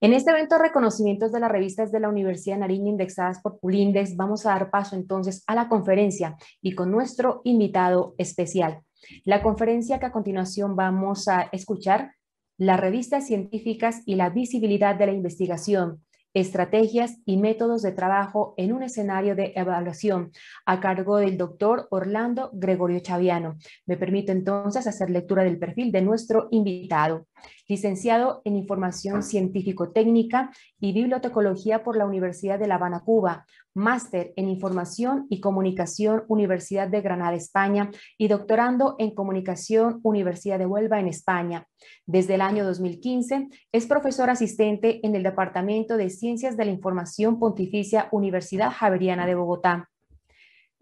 En este evento reconocimientos de las revistas de la Universidad de Nariño indexadas por Pulindex, vamos a dar paso entonces a la conferencia y con nuestro invitado especial. La conferencia que a continuación vamos a escuchar, las revistas científicas y la visibilidad de la investigación, estrategias y métodos de trabajo en un escenario de evaluación a cargo del doctor Orlando Gregorio Chaviano. Me permito entonces hacer lectura del perfil de nuestro invitado. Licenciado en Información Científico-Técnica y Bibliotecología por la Universidad de La Habana, Cuba. Máster en Información y Comunicación, Universidad de Granada, España. Y doctorando en Comunicación, Universidad de Huelva, en España. Desde el año 2015 es profesor asistente en el Departamento de Ciencias de la Información Pontificia Universidad Javeriana de Bogotá.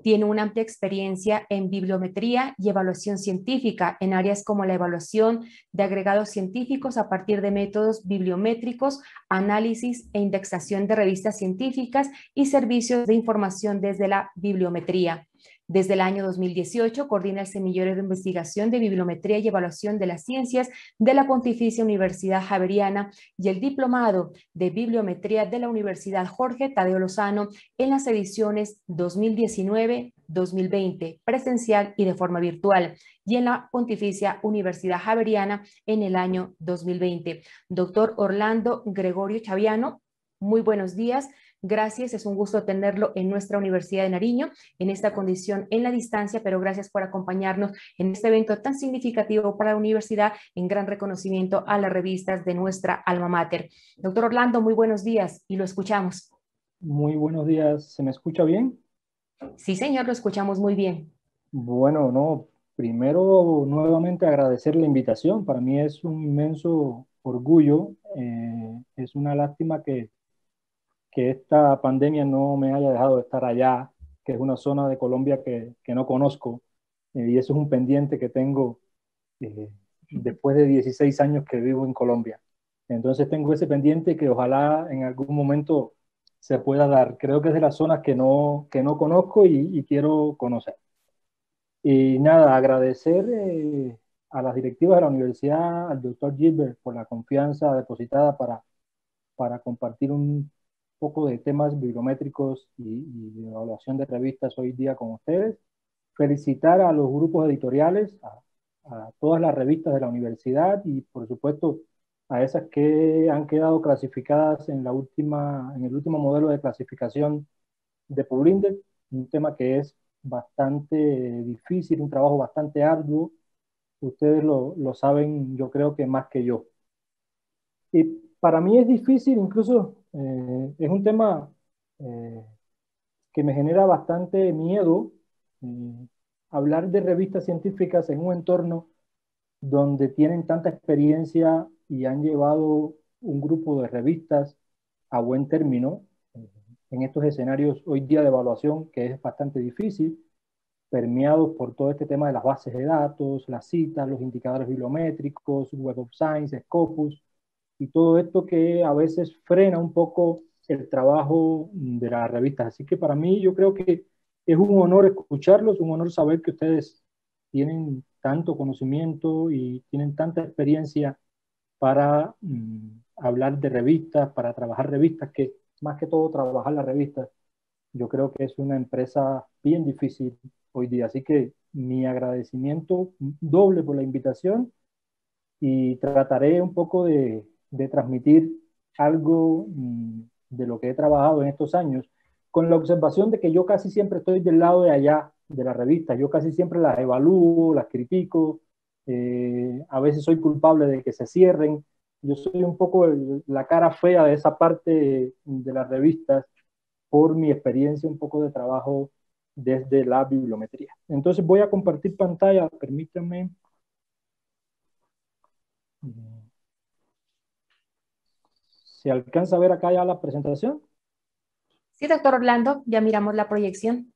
Tiene una amplia experiencia en bibliometría y evaluación científica en áreas como la evaluación de agregados científicos a partir de métodos bibliométricos, análisis e indexación de revistas científicas y servicios de información desde la bibliometría. Desde el año 2018 coordina el Semillero de Investigación de Bibliometría y Evaluación de las Ciencias de la Pontificia Universidad Javeriana y el Diplomado de Bibliometría de la Universidad Jorge Tadeo Lozano en las ediciones 2019-2020, presencial y de forma virtual, y en la Pontificia Universidad Javeriana en el año 2020. Doctor Orlando Gregorio Chaviano, muy buenos días. Gracias, es un gusto tenerlo en nuestra Universidad de Nariño, en esta condición en la distancia, pero gracias por acompañarnos en este evento tan significativo para la universidad, en gran reconocimiento a las revistas de nuestra alma mater. Doctor Orlando, muy buenos días y lo escuchamos. Muy buenos días, ¿se me escucha bien? Sí, señor, lo escuchamos muy bien. Bueno, no, primero nuevamente agradecer la invitación. Para mí es un inmenso orgullo. Eh, es una lástima que que esta pandemia no me haya dejado de estar allá, que es una zona de Colombia que, que no conozco, eh, y eso es un pendiente que tengo eh, después de 16 años que vivo en Colombia. Entonces tengo ese pendiente que ojalá en algún momento se pueda dar. Creo que es de las zonas que no, que no conozco y, y quiero conocer. Y nada, agradecer eh, a las directivas de la universidad, al doctor Gilbert, por la confianza depositada para, para compartir un poco de temas bibliométricos y, de evaluación de revistas hoy día con ustedes. Felicitar a los grupos editoriales, a, todas las revistas de la universidad y por supuesto a esas que han quedado clasificadas en, la última, en el último modelo de clasificación de Publinder, un tema que es bastante difícil, un trabajo bastante arduo. Ustedes lo, lo saben, yo creo que más que yo. Y para mí es difícil incluso eh, es un tema eh, que me genera bastante miedo eh, hablar de revistas científicas en un entorno donde tienen tanta experiencia y han llevado un grupo de revistas a buen término en estos escenarios hoy día de evaluación que es bastante difícil, permeados por todo este tema de las bases de datos, las citas, los indicadores bibliométricos, Web of Science, Scopus, y todo esto que a veces frena un poco el trabajo de las revistas. Así que para mí yo creo que es un honor escucharlos, un honor saber que ustedes tienen tanto conocimiento y tienen tanta experiencia para mm, hablar de revistas, para trabajar revistas, que más que todo trabajar las revistas, yo creo que es una empresa bien difícil hoy día. Así que mi agradecimiento doble por la invitación y trataré un poco de de transmitir algo mm, de lo que he trabajado en estos años, con la observación de que yo casi siempre estoy del lado de allá de la revista, yo casi siempre las evalúo, las critico, eh, a veces soy culpable de que se cierren, yo soy un poco la cara fea de esa parte de las revistas por mi experiencia un poco de trabajo desde la bibliometría. Entonces voy a compartir pantalla, permítanme. ¿Se alcanza a ver acá ya la presentación? Sí, doctor Orlando, ya miramos la proyección.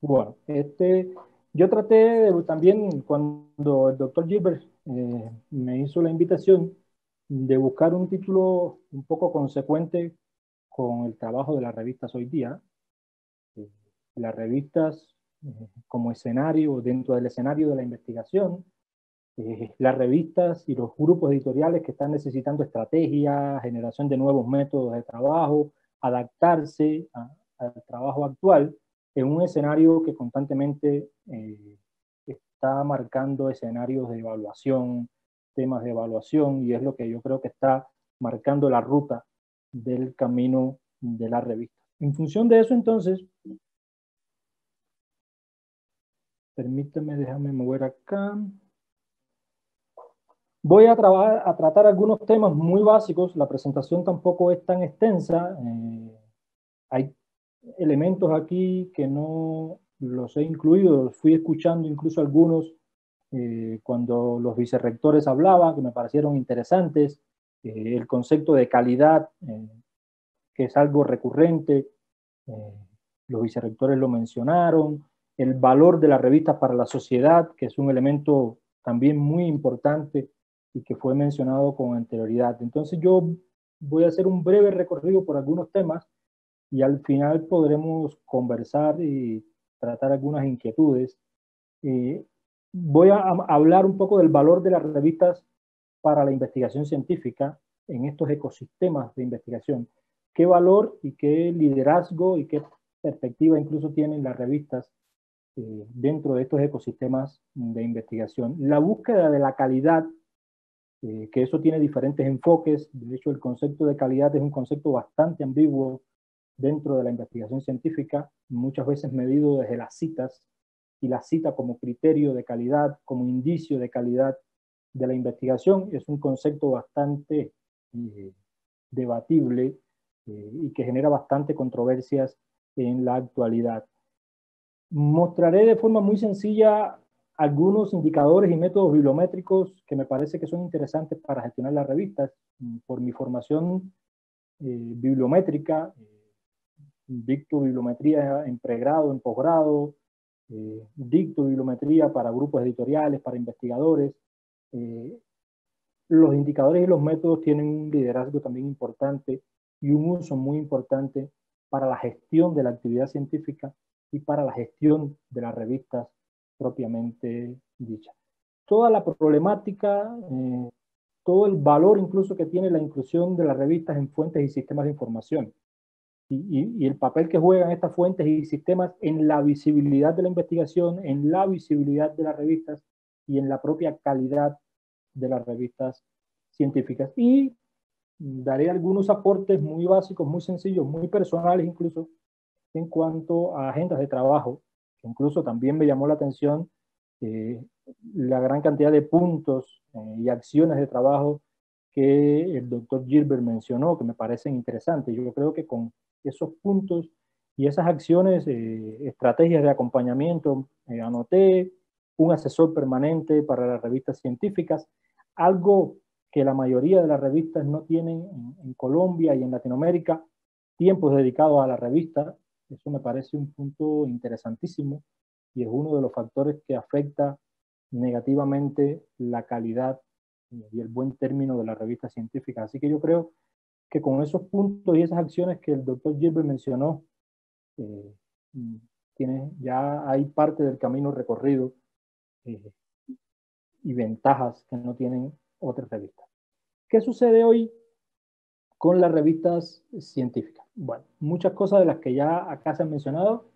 Bueno, este, yo traté también cuando el doctor Gilbert eh, me hizo la invitación de buscar un título un poco consecuente con el trabajo de las revistas hoy día. Eh, las revistas eh, como escenario, dentro del escenario de la investigación, eh, las revistas y los grupos editoriales que están necesitando estrategia, generación de nuevos métodos de trabajo, adaptarse al trabajo actual en un escenario que constantemente eh, está marcando escenarios de evaluación, temas de evaluación, y es lo que yo creo que está marcando la ruta del camino de la revista. En función de eso, entonces, permíteme, déjame mover acá. Voy a, a, tratar algunos temas muy básicos. La presentación tampoco es tan extensa. Eh, hay elementos aquí que no los he incluido. Fui escuchando incluso algunos eh, cuando los vicerrectores hablaban, que me parecieron interesantes. Eh, el concepto de calidad, que es algo recurrente. los vicerrectores lo mencionaron. El valor de las revistas para la sociedad, que es un elemento también muy importante y que fue mencionado con anterioridad. Entonces yo voy a hacer un breve recorrido por algunos temas y al final podremos conversar y tratar algunas inquietudes. Eh, voy a hablar un poco del valor de las revistas para la investigación científica en estos ecosistemas de investigación. ¿Qué valor y qué liderazgo y qué perspectiva incluso tienen las revistas eh, dentro de estos ecosistemas de investigación? La búsqueda de la calidad eh, que eso tiene diferentes enfoques. De hecho, el concepto de calidad es un concepto bastante ambiguo dentro de la investigación científica, muchas veces medido desde las citas, y la cita como criterio de calidad, como indicio de calidad de la investigación, es un concepto bastante eh, debatible eh, y que genera bastante controversias en la actualidad. Mostraré de forma muy sencilla algunos indicadores y métodos bibliométricos que me parece que son interesantes para gestionar las revistas. Mm, por mi formación eh, bibliométrica, eh, dicto bibliometría en pregrado, en posgrado, eh, dicto bibliometría para grupos editoriales, para investigadores. los indicadores y los métodos tienen un liderazgo también importante y un uso muy importante para la gestión de la actividad científica y para la gestión de las revistas propiamente dicha. Toda la problemática, eh, todo el valor incluso que tiene la inclusión de las revistas en fuentes y sistemas de información y, y, el papel que juegan estas fuentes y sistemas en la visibilidad de la investigación, en la visibilidad de las revistas y en la propia calidad de las revistas científicas. Y daré algunos aportes muy básicos, muy sencillos, muy personales incluso, en cuanto a agendas de trabajo Incluso también me llamó la atención eh, la gran cantidad de puntos eh, y acciones de trabajo que el doctor Gilbert mencionó, que me parecen interesantes. Yo creo que con esos puntos y esas acciones, eh, estrategias de acompañamiento, anoté un asesor permanente para las revistas científicas, algo que la mayoría de las revistas no tienen en, en Colombia y en Latinoamérica, tiempos dedicados a la revista, eso me parece un punto interesantísimo y es uno de los factores que afecta negativamente la calidad y el buen término de la revista científica. Así que yo creo que con esos puntos y esas acciones que el doctor Gilbert mencionó, eh, tiene, ya hay parte del camino recorrido eh, y ventajas que no tienen otras revistas. ¿Qué sucede hoy con las revistas científicas? Bueno, muchas cosas de las que ya acá se han mencionado.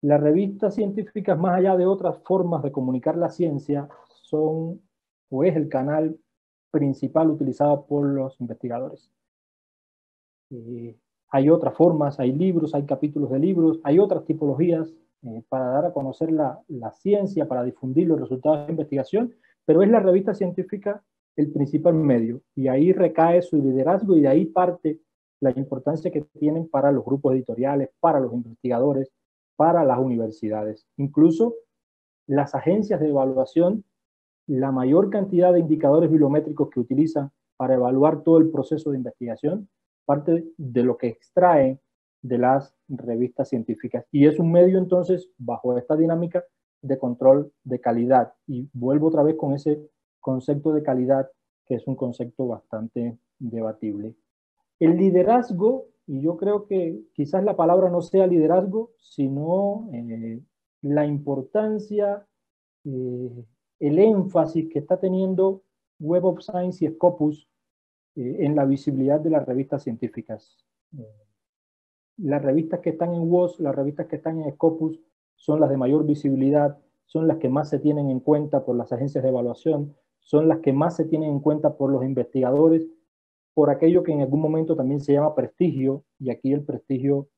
Las revistas científicas, más allá de otras formas de comunicar la ciencia, son o es el canal principal utilizado por los investigadores. Eh, hay otras formas, hay libros, hay capítulos de libros, hay otras tipologías eh, para dar a conocer la, la, ciencia, para difundir los resultados de investigación, pero es la revista científica el principal medio y ahí recae su liderazgo y de ahí parte la importancia que tienen para los grupos editoriales, para los investigadores, para las universidades. Incluso las agencias de evaluación, la mayor cantidad de indicadores bibliométricos que utilizan para evaluar todo el proceso de investigación, parte de lo que extraen de las revistas científicas. Y es un medio entonces, bajo esta dinámica, de control de calidad. Y vuelvo otra vez con ese concepto de calidad, que es un concepto bastante debatible. El liderazgo, y yo creo que quizás la palabra no sea liderazgo, sino eh, la importancia eh, el énfasis que está teniendo Web of Science y Scopus eh, en la visibilidad de las revistas científicas. Las revistas que están en WOS, las revistas que están en Scopus, son las de mayor visibilidad, son las que más se tienen en cuenta por las agencias de evaluación, son las que más se tienen en cuenta por los investigadores, por aquello que en algún momento también se llama prestigio, y aquí el prestigio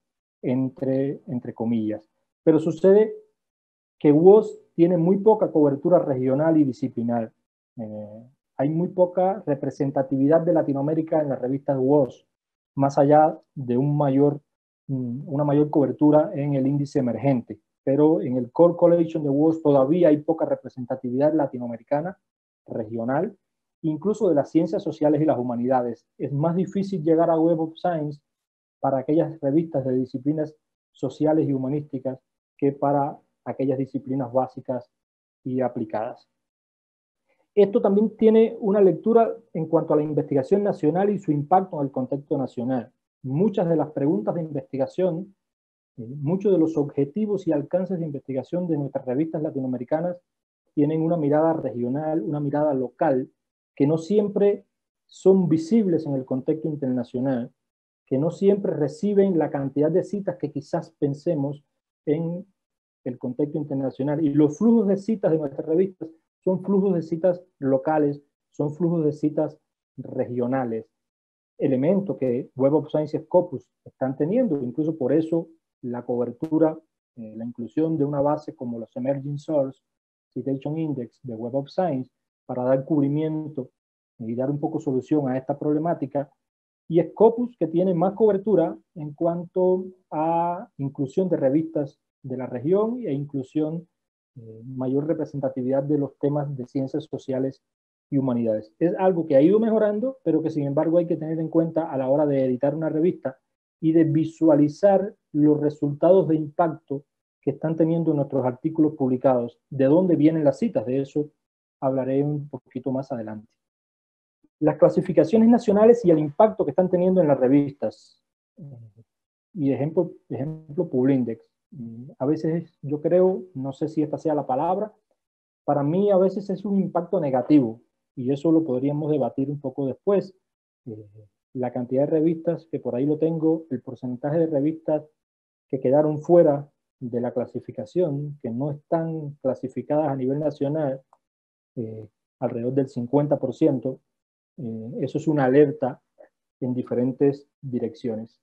entre, entre comillas. Pero sucede que WOS tiene muy poca cobertura regional y disciplinar. Eh, hay muy poca representatividad de Latinoamérica en las revistas WOS, más allá de un mayor, mm, una mayor cobertura en el índice emergente. Pero en el Core Collection de WOS todavía hay poca representatividad latinoamericana, regional, incluso de las ciencias sociales y las humanidades. Es más difícil llegar a Web of Science para aquellas revistas de disciplinas sociales y humanísticas que para aquellas disciplinas básicas y aplicadas. Esto también tiene una lectura en cuanto a la investigación nacional y su impacto en el contexto nacional. Muchas de las preguntas de investigación, eh, muchos de los objetivos y alcances de investigación de nuestras revistas latinoamericanas tienen una mirada regional, una mirada local, que no siempre son visibles en el contexto internacional, que no siempre reciben la cantidad de citas que quizás pensemos en el contexto internacional. Y los flujos de citas de nuestras revistas son flujos de citas locales, son flujos de citas regionales, elemento que Web of Science y Scopus están teniendo, incluso por eso la cobertura, eh, la inclusión de una base como los Emerging Source Citation Index de Web of Science para dar cubrimiento y dar un poco solución a esta problemática, y Scopus que tiene más cobertura en cuanto a inclusión de revistas de la región e inclusión eh, mayor representatividad de los temas de ciencias sociales y humanidades. Es algo que ha ido mejorando, pero que sin embargo hay que tener en cuenta a la hora de editar una revista y de visualizar los resultados de impacto que están teniendo nuestros artículos publicados. ¿De dónde vienen las citas? De eso hablaré un poquito más adelante. Las clasificaciones nacionales y el impacto que están teniendo en las revistas. Y ejemplo, ejemplo Publindex. A veces yo creo, no sé si esta sea la palabra, para mí a veces es un impacto negativo y eso lo podríamos debatir un poco después. Eh, la cantidad de revistas, que por ahí lo tengo, el porcentaje de revistas que quedaron fuera de la clasificación, que no están clasificadas a nivel nacional, eh, alrededor del 50%, eh, eso es una alerta en diferentes direcciones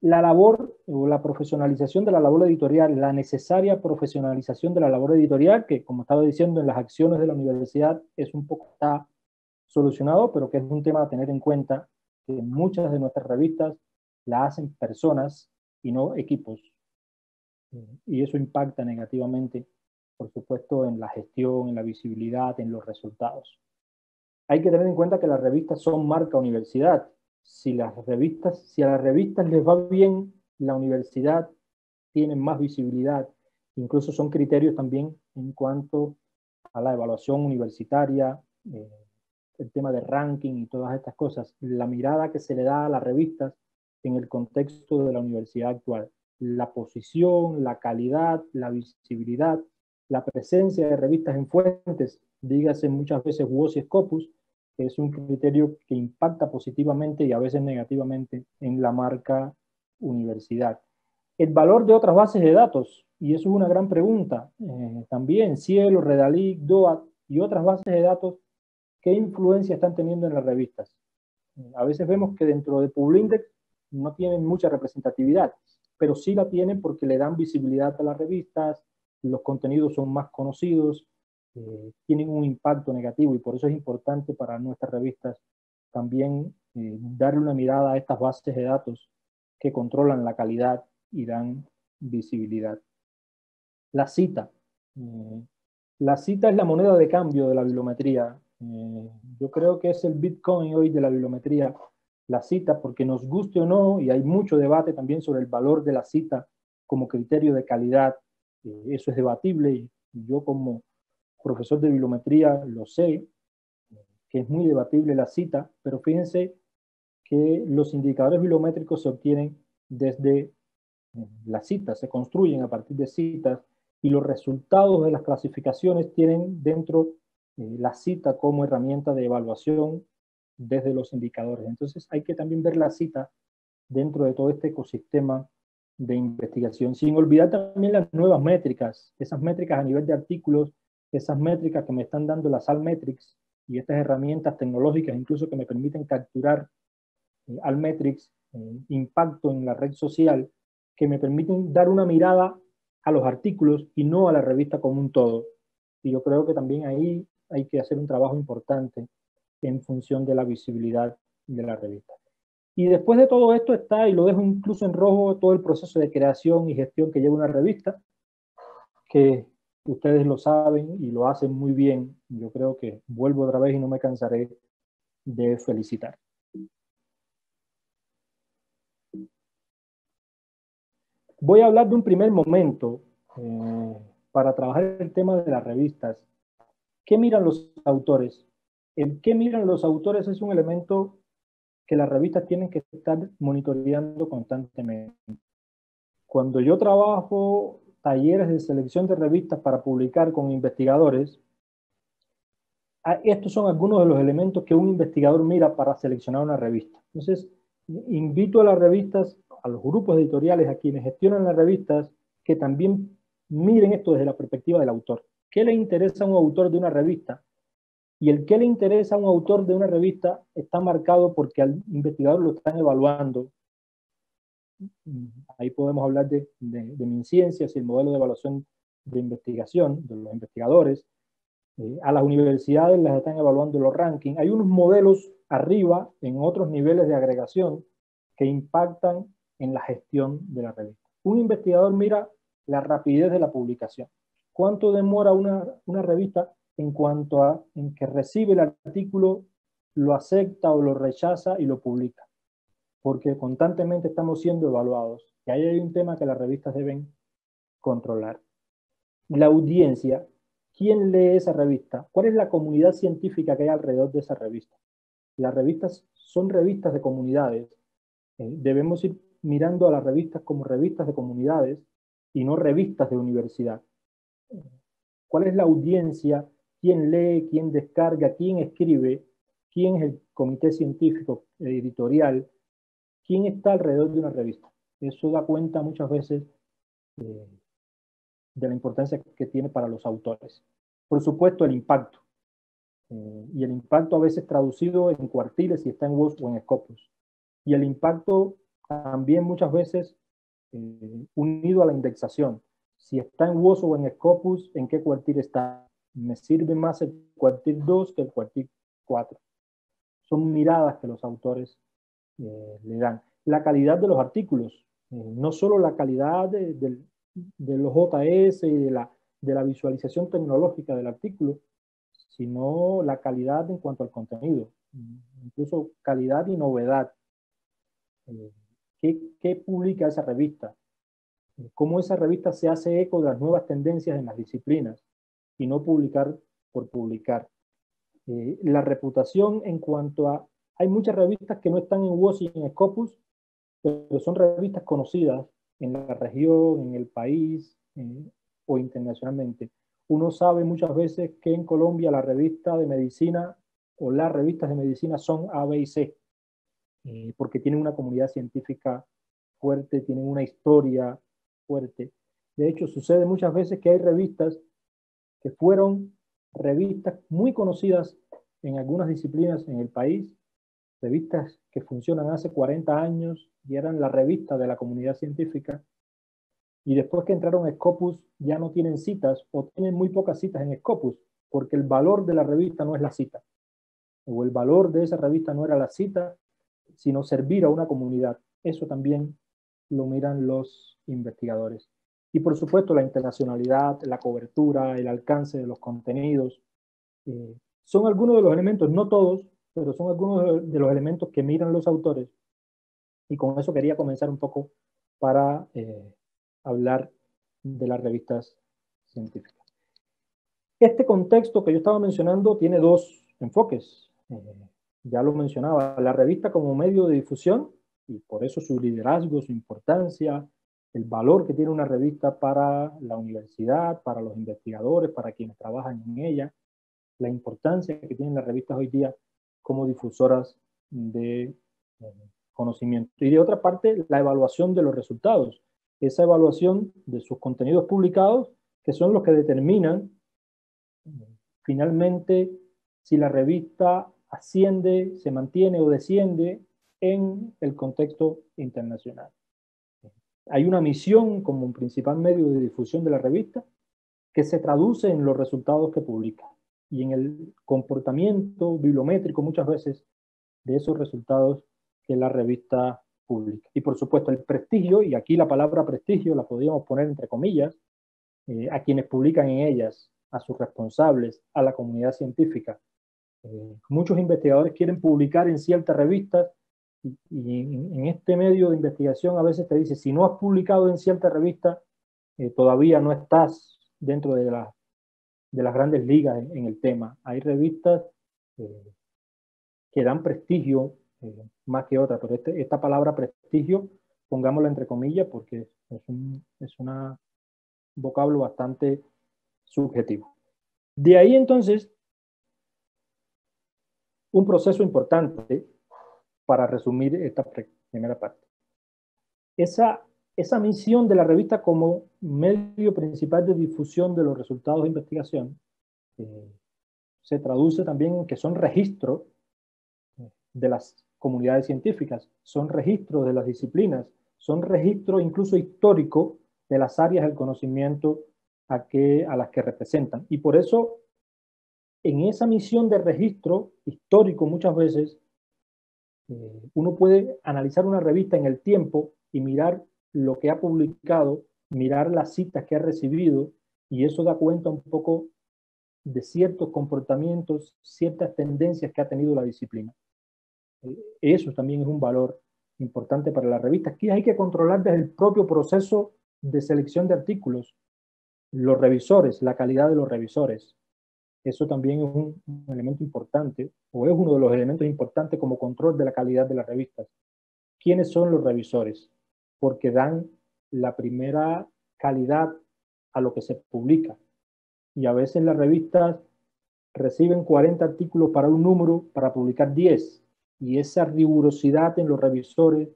la labor o la profesionalización de la labor editorial, la necesaria profesionalización de la labor editorial, que como estaba diciendo en las acciones de la universidad es un poco está solucionado, pero que es un tema a tener en cuenta, que muchas de nuestras revistas la hacen personas y no equipos. Y eso impacta negativamente, por supuesto, en la gestión, en la visibilidad, en los resultados. Hay que tener en cuenta que las revistas son marca universidad si las revistas, si a las revistas les va bien, la universidad tiene más visibilidad. Incluso son criterios también en cuanto a la evaluación universitaria, eh, el tema de ranking y todas estas cosas. La mirada que se le da a las revistas en el contexto de la universidad actual. La posición, la calidad, la visibilidad, la presencia de revistas en fuentes, dígase muchas veces WOS y Scopus, es un criterio que impacta positivamente y a veces negativamente en la marca universidad. El valor de otras bases de datos, y eso es una gran pregunta, eh, también Cielo, Redalic, DOAT y otras bases de datos, ¿qué influencia están teniendo en las revistas? a veces vemos que dentro de Publindex no tienen mucha representatividad, pero sí la tienen porque le dan visibilidad a las revistas, los contenidos son más conocidos, eh, tienen un impacto negativo y por eso es importante para nuestras revistas también eh, darle una mirada a estas bases de datos que controlan la calidad y dan visibilidad. La cita. Eh, la cita es la moneda de cambio de la bibliometría. yo creo que es el Bitcoin hoy de la bibliometría, la cita, porque nos guste o no, y hay mucho debate también sobre el valor de la cita como criterio de calidad. Eso es debatible yo como profesor de bibliometría lo sé, que es muy debatible la cita, pero fíjense que los indicadores bibliométricos se obtienen desde eh, las citas, se construyen a partir de citas y los resultados de las clasificaciones tienen dentro eh, la cita como herramienta de evaluación desde los indicadores. Entonces hay que también ver la cita dentro de todo este ecosistema de investigación, sin olvidar también las nuevas métricas, esas métricas a nivel de artículos, esas métricas que me están dando las Almetrics y estas herramientas tecnológicas incluso que me permiten capturar eh, Almetrics, eh, impacto en la red social, que me permiten dar una mirada a los artículos y no a la revista como un todo. Y yo creo que también ahí hay que hacer un trabajo importante en función de la visibilidad de la revista. Y después de todo esto está, y lo dejo incluso en rojo, todo el proceso de creación y gestión que lleva una revista, que ustedes lo saben y lo hacen muy bien. Yo creo que vuelvo otra vez y no me cansaré de felicitar. Voy a hablar de un primer momento eh, para trabajar el tema de las revistas. ¿Qué miran los autores? El qué miran los autores es un elemento que las revistas tienen que estar monitoreando constantemente. Cuando yo trabajo talleres de selección de revistas para publicar con investigadores, ah, estos son algunos de los elementos que un investigador mira para seleccionar una revista. Entonces, invito a las revistas a los grupos editoriales, a quienes gestionan las revistas, que también miren esto desde la perspectiva del autor. ¿Qué le interesa a un autor de una revista? Y el que le interesa a un autor de una revista está marcado porque al investigador lo están evaluando. Ahí podemos hablar de, de, de MinCiencias y el modelo de evaluación de investigación de los investigadores. Eh, a las universidades las están evaluando los rankings. Hay unos modelos arriba en otros niveles de agregación que impactan en la gestión de la revista. Un investigador mira la rapidez de la publicación. ¿Cuánto demora una, una revista en cuanto a en que recibe el artículo, lo acepta o lo rechaza y lo publica? Porque constantemente estamos siendo evaluados. Y ahí hay un tema que las revistas deben controlar. La audiencia, ¿quién lee esa revista? ¿Cuál es la comunidad científica que hay alrededor de esa revista? Las revistas son revistas de comunidades. Eh, debemos ir mirando a las revistas como revistas de comunidades y no revistas de universidad. ¿Cuál es la audiencia? ¿Quién lee? ¿Quién descarga? ¿Quién escribe? ¿Quién es el comité científico editorial? ¿Quién está alrededor de una revista? Eso da cuenta muchas veces eh, de la importancia que tiene para los autores. Por supuesto, el impacto. Eh, y el impacto a veces traducido en cuartiles si está en WOS o en Scopus. Y el impacto también muchas veces eh, unido a la indexación. Si está en WOS o en Scopus, ¿en qué cuartil está? Me sirve más el cuartil 2 que el cuartil 4. Son miradas que los autores eh, le dan. La calidad de los artículos, eh, no solo la calidad de, de, los JS y de la, de la visualización tecnológica del artículo, sino la calidad en cuanto al contenido, incluso calidad y novedad. ¿Qué, publica esa revista? ¿Cómo esa revista se hace eco de las nuevas tendencias en las disciplinas y no publicar por publicar? Eh, la reputación en cuanto a... Hay muchas revistas que no están en WOS y en Scopus, pero son revistas conocidas en la región, en el país eh, o internacionalmente. Uno sabe muchas veces que en Colombia la revista de medicina o las revistas de medicina son A, B y C. Eh, porque tienen una comunidad científica fuerte, tienen una historia fuerte. De hecho, sucede muchas veces que hay revistas que fueron revistas muy conocidas en algunas disciplinas en el país, revistas que funcionan hace 40 años y eran la revista de la comunidad científica, y después que entraron a Scopus ya no tienen citas o tienen muy pocas citas en Scopus, porque el valor de la revista no es la cita, o el valor de esa revista no era la cita, sino servir a una comunidad. Eso también lo miran los investigadores. Y por supuesto la internacionalidad, la cobertura, el alcance de los contenidos. Eh, son algunos de los elementos, no todos, pero son algunos de los elementos que miran los autores. Y con eso quería comenzar un poco para eh, hablar de las revistas científicas. Este contexto que yo estaba mencionando tiene dos enfoques. Eh, ya lo mencionaba, la revista como medio de difusión, y por eso su liderazgo, su importancia, el valor que tiene una revista para la universidad, para los investigadores, para quienes trabajan en ella, la importancia que tienen las revistas hoy día como difusoras de eh, conocimiento. Y de otra parte, la evaluación de los resultados, esa evaluación de sus contenidos publicados, que son los que determinan finalmente si la revista asciende, se mantiene o desciende en el contexto internacional. Hay una misión como un principal medio de difusión de la revista que se traduce en los resultados que publica y en el comportamiento bibliométrico muchas veces de esos resultados que la revista publica. Y por supuesto el prestigio, y aquí la palabra prestigio la podríamos poner entre comillas, eh, a quienes publican en ellas, a sus responsables, a la comunidad científica. Eh, muchos investigadores quieren publicar en ciertas revistas y, en, este medio de investigación a veces te dice, si no has publicado en cierta revista, eh, todavía no estás dentro de, de las grandes ligas en, el tema. Hay revistas eh, que dan prestigio eh, más que otras, pero este, esta palabra prestigio, pongámosla entre comillas, porque es un es una vocablo bastante subjetivo. De ahí entonces, un proceso importante para resumir esta primera parte. Esa, esa misión de la revista como medio principal de difusión de los resultados de investigación eh, se traduce también en que son registros de las comunidades científicas, son registros de las disciplinas, son registros incluso históricos de las áreas del conocimiento a, que, a las que representan. Y por eso, en esa misión de registro histórico muchas veces eh, uno puede analizar una revista en el tiempo y mirar lo que ha publicado, mirar las citas que ha recibido, y eso da cuenta un poco de ciertos comportamientos, ciertas tendencias que ha tenido la disciplina. Eh, eso también es un valor importante para la revista. Aquí hay que controlar desde el propio proceso de selección de artículos, los revisores, la calidad de los revisores. Eso también es un, elemento importante, o es uno de los elementos importantes como control de la calidad de las revistas. ¿Quiénes son los revisores? Porque dan la primera calidad a lo que se publica. Y a veces las revistas reciben 40 artículos para un número para publicar 10. Y esa rigurosidad en los revisores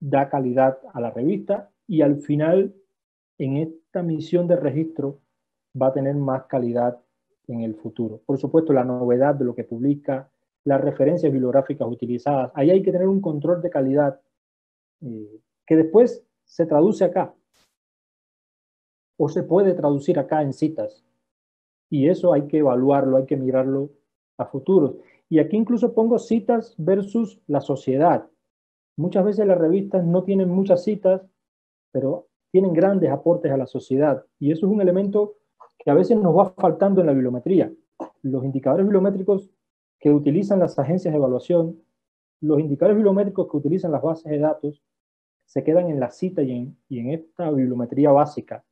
da calidad a la revista y al final en esta misión de registro va a tener más calidad en el futuro. Por supuesto, la novedad de lo que publica, las referencias bibliográficas utilizadas, ahí hay que tener un control de calidad eh, que después se traduce acá o se puede traducir acá en citas. Y eso hay que evaluarlo, hay que mirarlo a futuro. Y aquí incluso pongo citas versus la sociedad. Muchas veces las revistas no tienen muchas citas, pero tienen grandes aportes a la sociedad. Y eso es un elemento que a veces nos va faltando en la bibliometría. Los indicadores bibliométricos que utilizan las agencias de evaluación, los indicadores bibliométricos que utilizan las bases de datos, se quedan en la cita y en, y en esta bibliometría básica.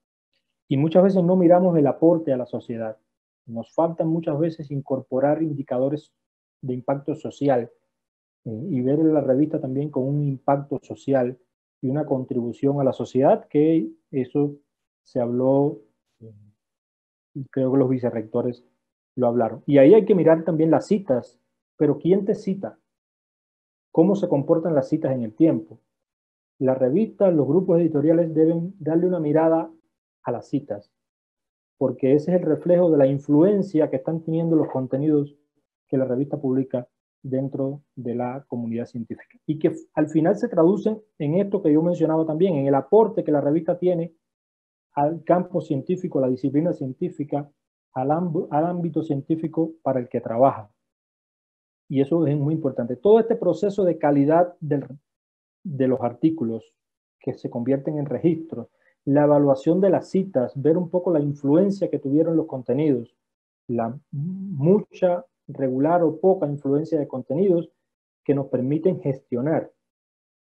Y muchas veces no miramos el aporte a la sociedad. Nos faltan muchas veces incorporar indicadores de impacto social eh, y ver la revista también con un impacto social y una contribución a la sociedad, que eso se habló creo que los vicerrectores lo hablaron. Y ahí hay que mirar también las citas, pero ¿quién te cita? ¿Cómo se comportan las citas en el tiempo? Las revistas, los grupos editoriales deben darle una mirada a las citas, porque ese es el reflejo de la influencia que están teniendo los contenidos que la revista publica dentro de la comunidad científica. Y que al final se traducen en esto que yo mencionaba también, en el aporte que la revista tiene al campo científico, la disciplina científica, al, al ámbito científico para el que trabaja. Y eso es muy importante. Todo este proceso de calidad de los artículos que se convierten en registros, la evaluación de las citas, ver un poco la influencia que tuvieron los contenidos, la mucha, regular o poca influencia de contenidos que nos permiten gestionar.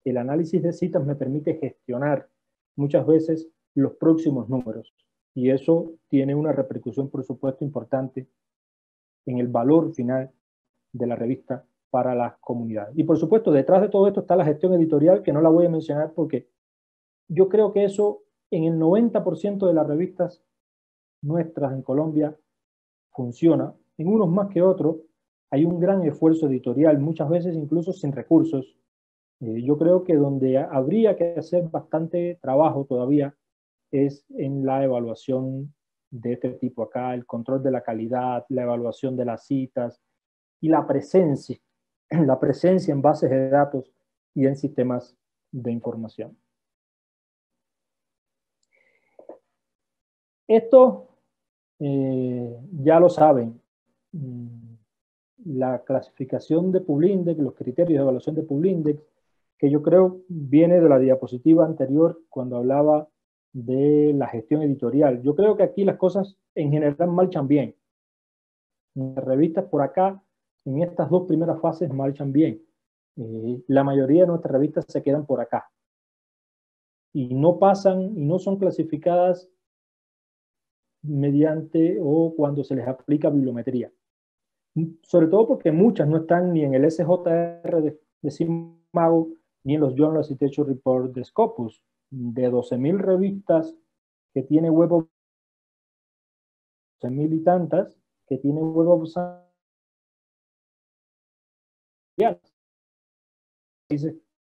El análisis de citas me permite gestionar muchas veces los próximos números. Y eso tiene una repercusión, por supuesto, importante en el valor final de la revista para las comunidades. Y por supuesto, detrás de todo esto está la gestión editorial, que no la voy a mencionar porque yo creo que eso en el 90% de las revistas nuestras en Colombia funciona, en unos más que otros, hay un gran esfuerzo editorial, muchas veces incluso sin recursos. Eh, yo creo que donde habría que hacer bastante trabajo todavía es en la evaluación de este tipo acá, el control de la calidad, la evaluación de las citas y la presencia, la presencia en bases de datos y en sistemas de información. Esto eh, ya lo saben. Mm, la clasificación de Publindex, los criterios de evaluación de Publindex, que yo creo viene de la diapositiva anterior cuando hablaba de la gestión editorial. Yo creo que aquí las cosas en general marchan bien. Las revistas por acá, en estas dos primeras fases, marchan bien. Eh, la mayoría de nuestras revistas se quedan por acá. Y no pasan y no son clasificadas mediante o cuando se les aplica bibliometría. Sobre todo porque muchas no están ni en el SJR de, de ni en los Journal Citation Report de Scopus. De 12.000 revistas que tiene Web of 12.000 y tantas que tiene Web of países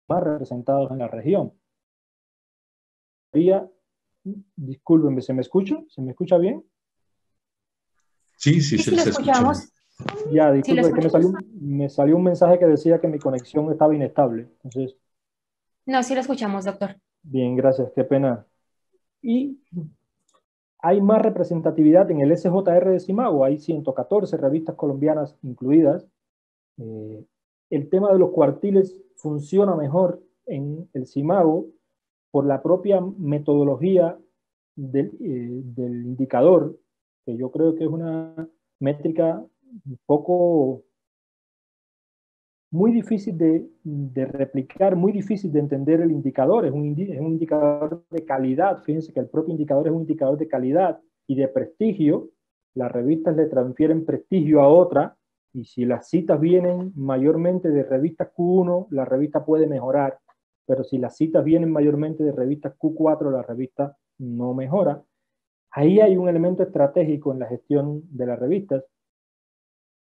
más representados en la región. Disculpenme, ¿se me escucha? ¿Se me escucha bien? Sí, sí, sí, se, escuchamos. Ya, disculpe, que me salió, me salió, un mensaje que decía que mi conexión estaba inestable. Entonces... No, sí lo escuchamos, doctor. Bien, gracias, qué pena. Y hay más representatividad en el SJR de Simago, hay 114 revistas colombianas incluidas. Eh, el tema de los cuartiles funciona mejor en el Simago por la propia metodología del, eh, del indicador, que yo creo que es una métrica poco muy difícil de, de, replicar, muy difícil de entender el indicador. Es un, es un indicador de calidad. Fíjense que el propio indicador es un indicador de calidad y de prestigio. Las revistas le transfieren prestigio a otra y si las citas vienen mayormente de revistas Q1, la revista puede mejorar, pero si las citas vienen mayormente de revistas Q4, la revista no mejora. Ahí hay un elemento estratégico en la gestión de las revistas.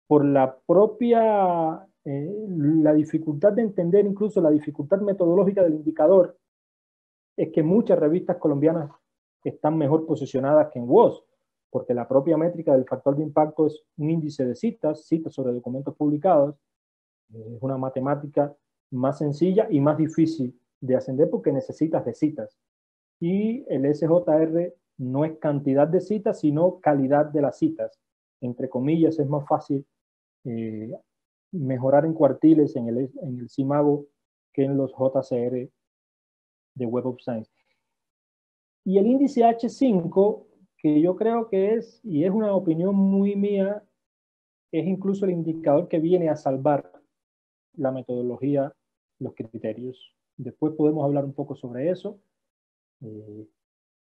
Por la propia, eh, la dificultad de entender, incluso la dificultad metodológica del indicador, es que muchas revistas colombianas están mejor posicionadas que en WOS porque la propia métrica del factor de impacto es un índice de citas, citas sobre documentos publicados. Es una matemática más sencilla y más difícil de ascender porque necesitas de citas. Y el SJR no es cantidad de citas, sino calidad de las citas. Entre comillas, es más fácil eh, mejorar en cuartiles en el, en el CIMAGO que en los JCR de Web of Science. Y el índice H5 que yo creo que es, y es una opinión muy mía, es incluso el indicador que viene a salvar la metodología, los criterios. Después podemos hablar un poco sobre eso, eh,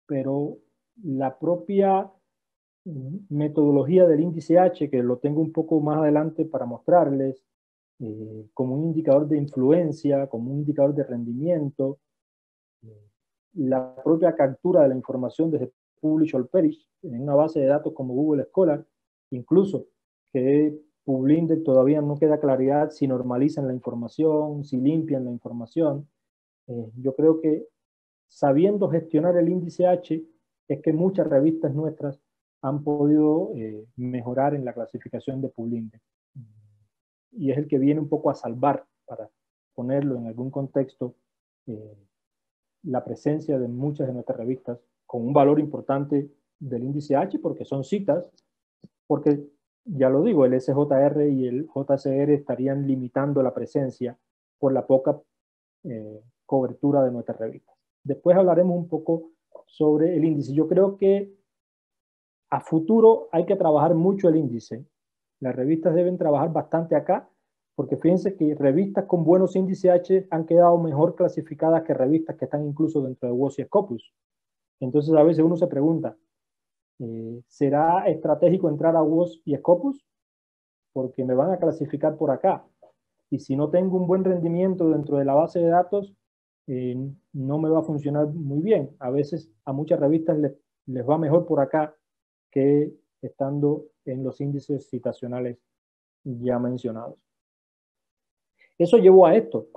pero la propia metodología del índice H, que lo tengo un poco más adelante para mostrarles, eh, como un indicador de influencia, como un indicador de rendimiento, eh, la propia captura de la información desde Publish or Perish, en una base de datos como Google Scholar, incluso que Publindex todavía no queda claridad si normalizan la información, si limpian la información. Eh, yo creo que sabiendo gestionar el índice H es que muchas revistas nuestras han podido eh, mejorar en la clasificación de Publindex. Y es el que viene un poco a salvar, para ponerlo en algún contexto, eh, la presencia de muchas de nuestras revistas con un valor importante del índice H porque son citas, porque ya lo digo, el SJR y el JCR estarían limitando la presencia por la poca eh, cobertura de nuestras revistas. Después hablaremos un poco sobre el índice. Yo creo que a futuro hay que trabajar mucho el índice. Las revistas deben trabajar bastante acá, porque fíjense que revistas con buenos índices H han quedado mejor clasificadas que revistas que están incluso dentro de WOS y Scopus. Entonces a veces uno se pregunta, eh, ¿será estratégico entrar a WOS y Scopus? Porque me van a clasificar por acá. Y si no tengo un buen rendimiento dentro de la base de datos, eh, no me va a funcionar muy bien. A veces a muchas revistas les, les va mejor por acá que estando en los índices citacionales ya mencionados. Eso llevó a esto,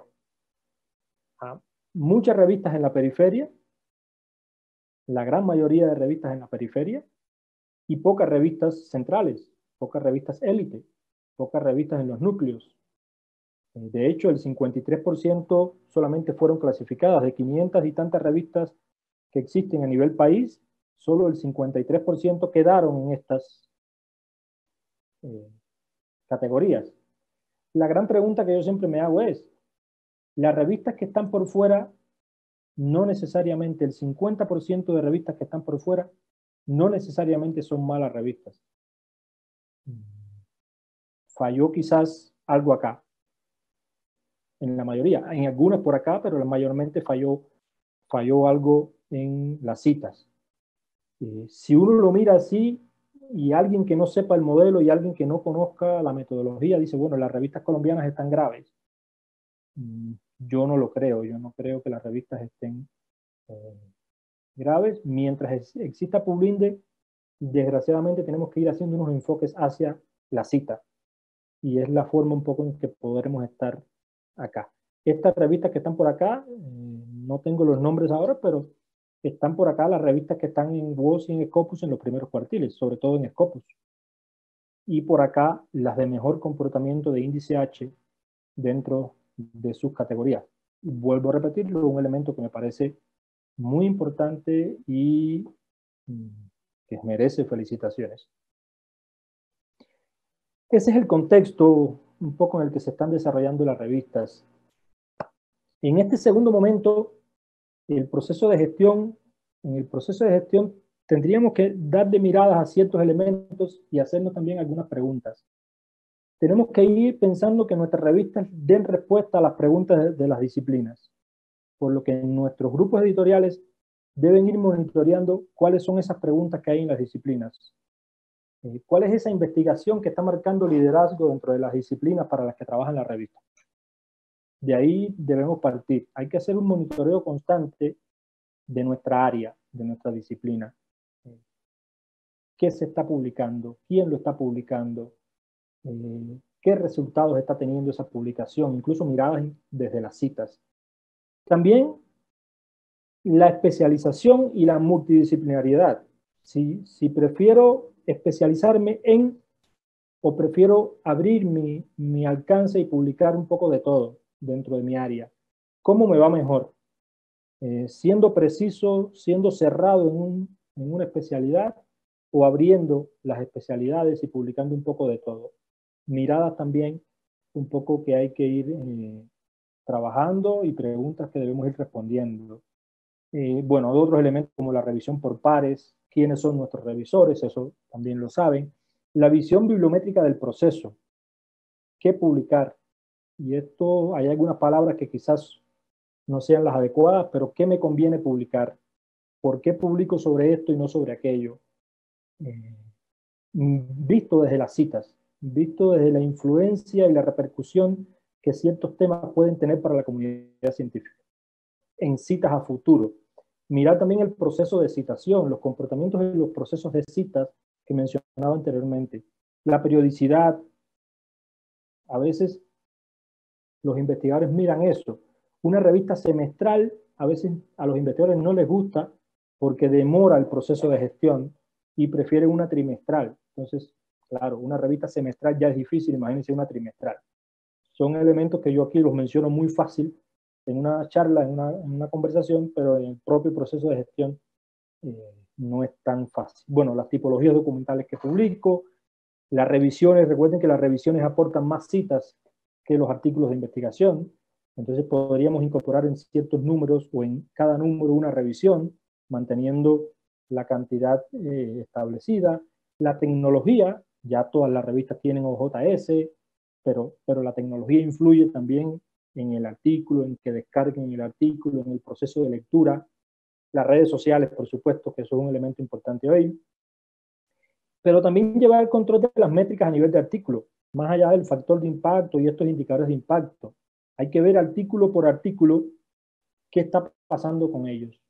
a muchas revistas en la periferia, la gran mayoría de revistas en la periferia, y pocas revistas centrales, pocas revistas élite, pocas revistas en los núcleos. De hecho, el 53% solamente fueron clasificadas de 500 y tantas revistas que existen a nivel país, solo el 53% quedaron en estas eh, categorías. La gran pregunta que yo siempre me hago es, las revistas que están por fuera, no necesariamente el 50% de revistas que están por fuera, no necesariamente son malas revistas. Falló quizás algo acá. En la mayoría, en algunas por acá, pero mayormente falló, falló algo en las citas. Eh, si uno lo mira así y alguien que no sepa el modelo y alguien que no conozca la metodología dice, bueno, las revistas colombianas están graves. Mm, yo no lo creo, yo no creo que las revistas estén eh, graves. Mientras exista Publinde, desgraciadamente tenemos que ir haciendo unos enfoques hacia la cita. Y es la forma un poco en que podremos estar acá. Estas revistas que están por acá, eh, no tengo los nombres ahora, pero están por acá las revistas que están en WOS y en Scopus en los primeros cuartiles, sobre todo en Scopus. Y por acá las de mejor comportamiento de índice H dentro de sus categorías. Vuelvo a repetirlo, un elemento que me parece muy importante y mm, que merece felicitaciones. Ese es el contexto un poco en el que se están desarrollando las revistas. En este segundo momento el proceso de gestión, en el proceso de gestión tendríamos que dar de miradas a ciertos elementos y hacernos también algunas preguntas. Tenemos que ir pensando que nuestras revistas den respuesta a las preguntas de, las disciplinas, por lo que nuestros grupos editoriales deben ir monitoreando cuáles son esas preguntas que hay en las disciplinas. Eh, ¿Cuál es esa investigación que está marcando liderazgo dentro de las disciplinas para las que trabajan la revista? De ahí debemos partir. Hay que hacer un monitoreo constante de nuestra área, de nuestra disciplina. ¿Qué se está publicando? ¿Quién lo está publicando? Eh, ¿Qué resultados está teniendo esa publicación? Incluso miradas desde las citas. También la especialización y la multidisciplinariedad. Si, prefiero especializarme en o prefiero abrir mi alcance y publicar un poco de todo dentro de mi área. ¿Cómo me va mejor? Eh, siendo preciso, siendo cerrado en, una especialidad o abriendo las especialidades y publicando un poco de todo. Miradas también un poco que hay que ir eh, trabajando y preguntas que debemos ir respondiendo. Eh, bueno, otros elementos como la revisión por pares, quiénes son nuestros revisores, eso también lo saben. La visión bibliométrica del proceso, qué publicar, y esto hay algunas palabras que quizás no sean las adecuadas, pero ¿qué me conviene publicar? ¿Por qué publico sobre esto y no sobre aquello? Eh, visto desde las citas, visto desde la influencia y la repercusión que ciertos temas pueden tener para la comunidad científica, en citas a futuro. Mirar también el proceso de citación, los comportamientos de los procesos de citas que mencionaba anteriormente, la periodicidad. A veces los investigadores miran eso. Una revista semestral a veces a los investigadores no les gusta porque demora el proceso de gestión y prefieren una trimestral. Entonces, claro, una revista semestral ya es difícil, imagínense una trimestral. Son elementos que yo aquí los menciono muy fácil en una charla, en una, conversación, pero en el propio proceso de gestión eh, no es tan fácil. Bueno, las tipologías documentales que publico, las revisiones, recuerden que las revisiones aportan más citas que los artículos de investigación. Entonces podríamos incorporar en ciertos números o en cada número una revisión, manteniendo la cantidad eh, establecida. La tecnología, ya todas las revistas tienen OJS, pero, pero la tecnología influye también en el artículo, en que descarguen el artículo, en el proceso de lectura. Las redes sociales, por supuesto, que eso es un elemento importante hoy. Pero también llevar el control de las métricas a nivel de artículo más allá del factor de impacto y estos indicadores de impacto. Hay que ver artículo por artículo qué está pasando con ellos,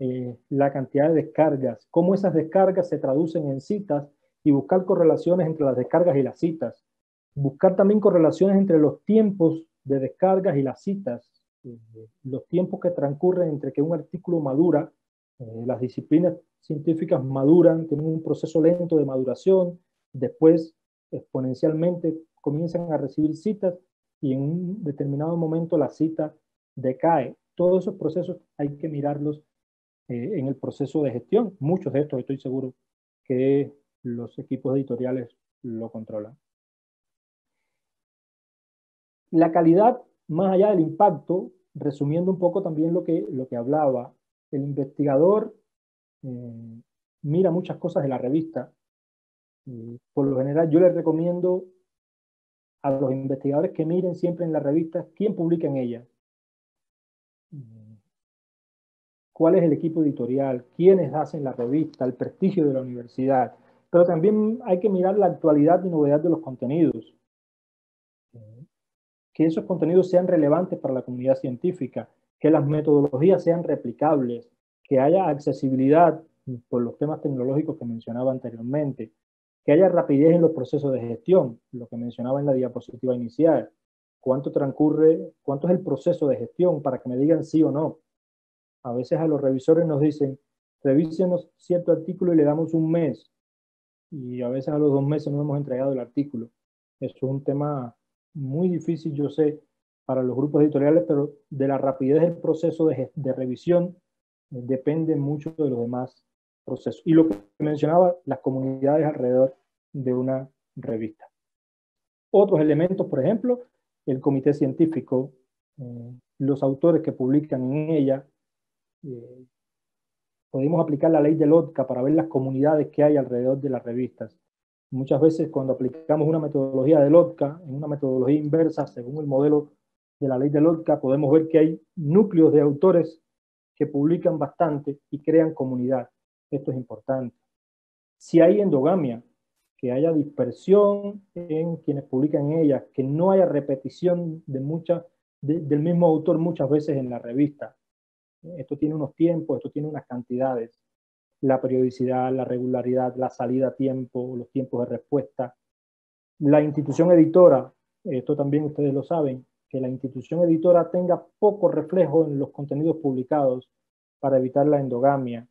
eh, la cantidad de descargas, cómo esas descargas se traducen en citas y buscar correlaciones entre las descargas y las citas. Buscar también correlaciones entre los tiempos de descargas y las citas, eh, los tiempos que transcurren entre que un artículo madura, eh, las disciplinas científicas maduran, tienen un proceso lento de maduración, después exponencialmente comienzan a recibir citas y en un determinado momento la cita decae. Todos esos procesos hay que mirarlos eh, en el proceso de gestión. Muchos de estos estoy seguro que los equipos editoriales lo controlan. La calidad, más allá del impacto, resumiendo un poco también lo que, lo que hablaba, el investigador eh, mira muchas cosas de la revista. Por lo general, yo les recomiendo a los investigadores que miren siempre en la revista quién publica en ella, cuál es el equipo editorial, quiénes hacen la revista, el prestigio de la universidad, pero también hay que mirar la actualidad y novedad de los contenidos. Que esos contenidos sean relevantes para la comunidad científica, que las metodologías sean replicables, que haya accesibilidad por los temas tecnológicos que mencionaba anteriormente, que haya rapidez en los procesos de gestión, lo que mencionaba en la diapositiva inicial, cuánto transcurre, cuánto es el proceso de gestión para que me digan sí o no. A veces a los revisores nos dicen, revísenos cierto artículo y le damos un mes, y a veces a los dos meses no hemos entregado el artículo. Eso es un tema muy difícil, yo sé, para los grupos editoriales, pero de la rapidez del proceso de, revisión eh, depende mucho de los demás procesos. Y lo que mencionaba, las comunidades alrededor de una revista. Otros elementos, por ejemplo, el comité científico, eh, los autores que publican en ella, eh, podemos aplicar la ley del OTCA para ver las comunidades que hay alrededor de las revistas. Muchas veces cuando aplicamos una metodología del OTCA, en una metodología inversa, según el modelo de la ley del OTCA, podemos ver que hay núcleos de autores que publican bastante y crean comunidad. Esto es importante. Si hay endogamia, que haya dispersión en quienes publican ellas, que no haya repetición de muchas, del mismo autor muchas veces en la revista. Esto tiene unos tiempos, esto tiene unas cantidades. La periodicidad, la regularidad, la salida a tiempo, los tiempos de respuesta. La institución editora, esto también ustedes lo saben, que la institución editora tenga poco reflejo en los contenidos publicados para evitar la endogamia.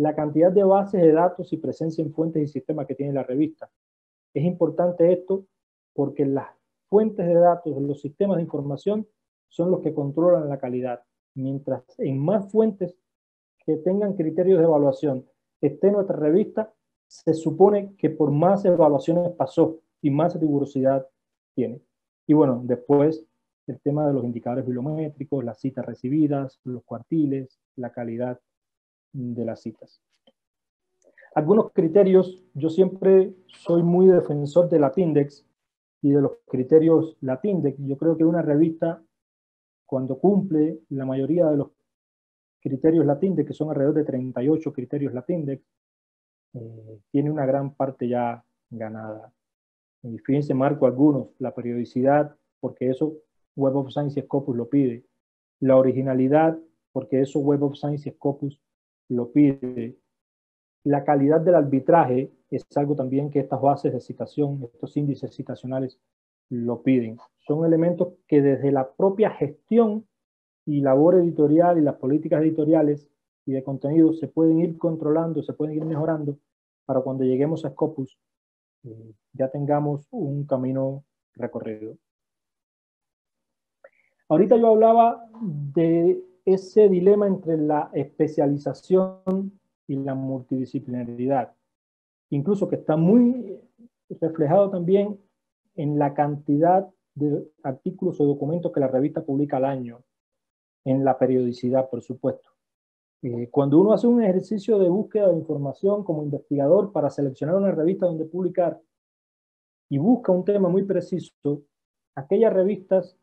La cantidad de bases de datos y presencia en fuentes y sistemas que tiene la revista. Es importante esto porque las fuentes de datos, los sistemas de información son los que controlan la calidad mientras en más fuentes que tengan criterios de evaluación esté nuestra revista, se supone que por más evaluaciones pasó y más rigurosidad tiene. Y bueno, después el tema de los indicadores bibliométricos, las citas recibidas, los cuartiles, la calidad de las citas. Algunos criterios, yo siempre soy muy defensor de Latindex y de los criterios Latindex. Yo creo que una revista cuando cumple la mayoría de los criterios Latindex, que son alrededor de 38 criterios Latindex, eh, tiene una gran parte ya ganada. Y fíjense, marco algunos, la periodicidad, porque eso Web of Science Scopus lo pide. La originalidad, porque eso Web of Science Scopus lo pide. La calidad del arbitraje es algo también que estas bases de citación, estos índices citacionales lo piden. Son elementos que desde la propia gestión y labor editorial y las políticas editoriales y de contenido se pueden ir controlando, se pueden ir mejorando para cuando lleguemos a Scopus eh, ya tengamos un camino recorrido. Ahorita yo hablaba de ese dilema entre la especialización y la multidisciplinaridad, incluso que está muy reflejado también en la cantidad de artículos o documentos que la revista publica al año, en la periodicidad, por supuesto. Eh, cuando uno hace un ejercicio de búsqueda de información como investigador para seleccionar una revista donde publicar y busca un tema muy preciso, aquellas revistas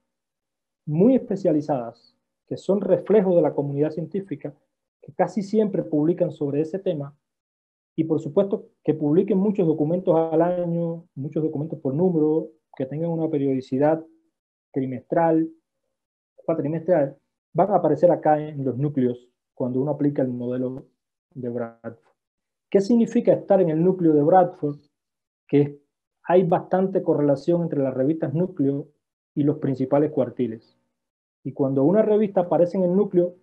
muy especializadas, que son reflejos de la comunidad científica, que casi siempre publican sobre ese tema, y por supuesto que publiquen muchos documentos al año, muchos documentos por número, que tengan una periodicidad trimestral, cuatrimestral, van a aparecer acá en los núcleos cuando uno aplica el modelo de Bradford. ¿Qué significa estar en el núcleo de Bradford? Que hay bastante correlación entre las revistas núcleo y los principales cuartiles. Y cuando una revista aparece en el núcleo,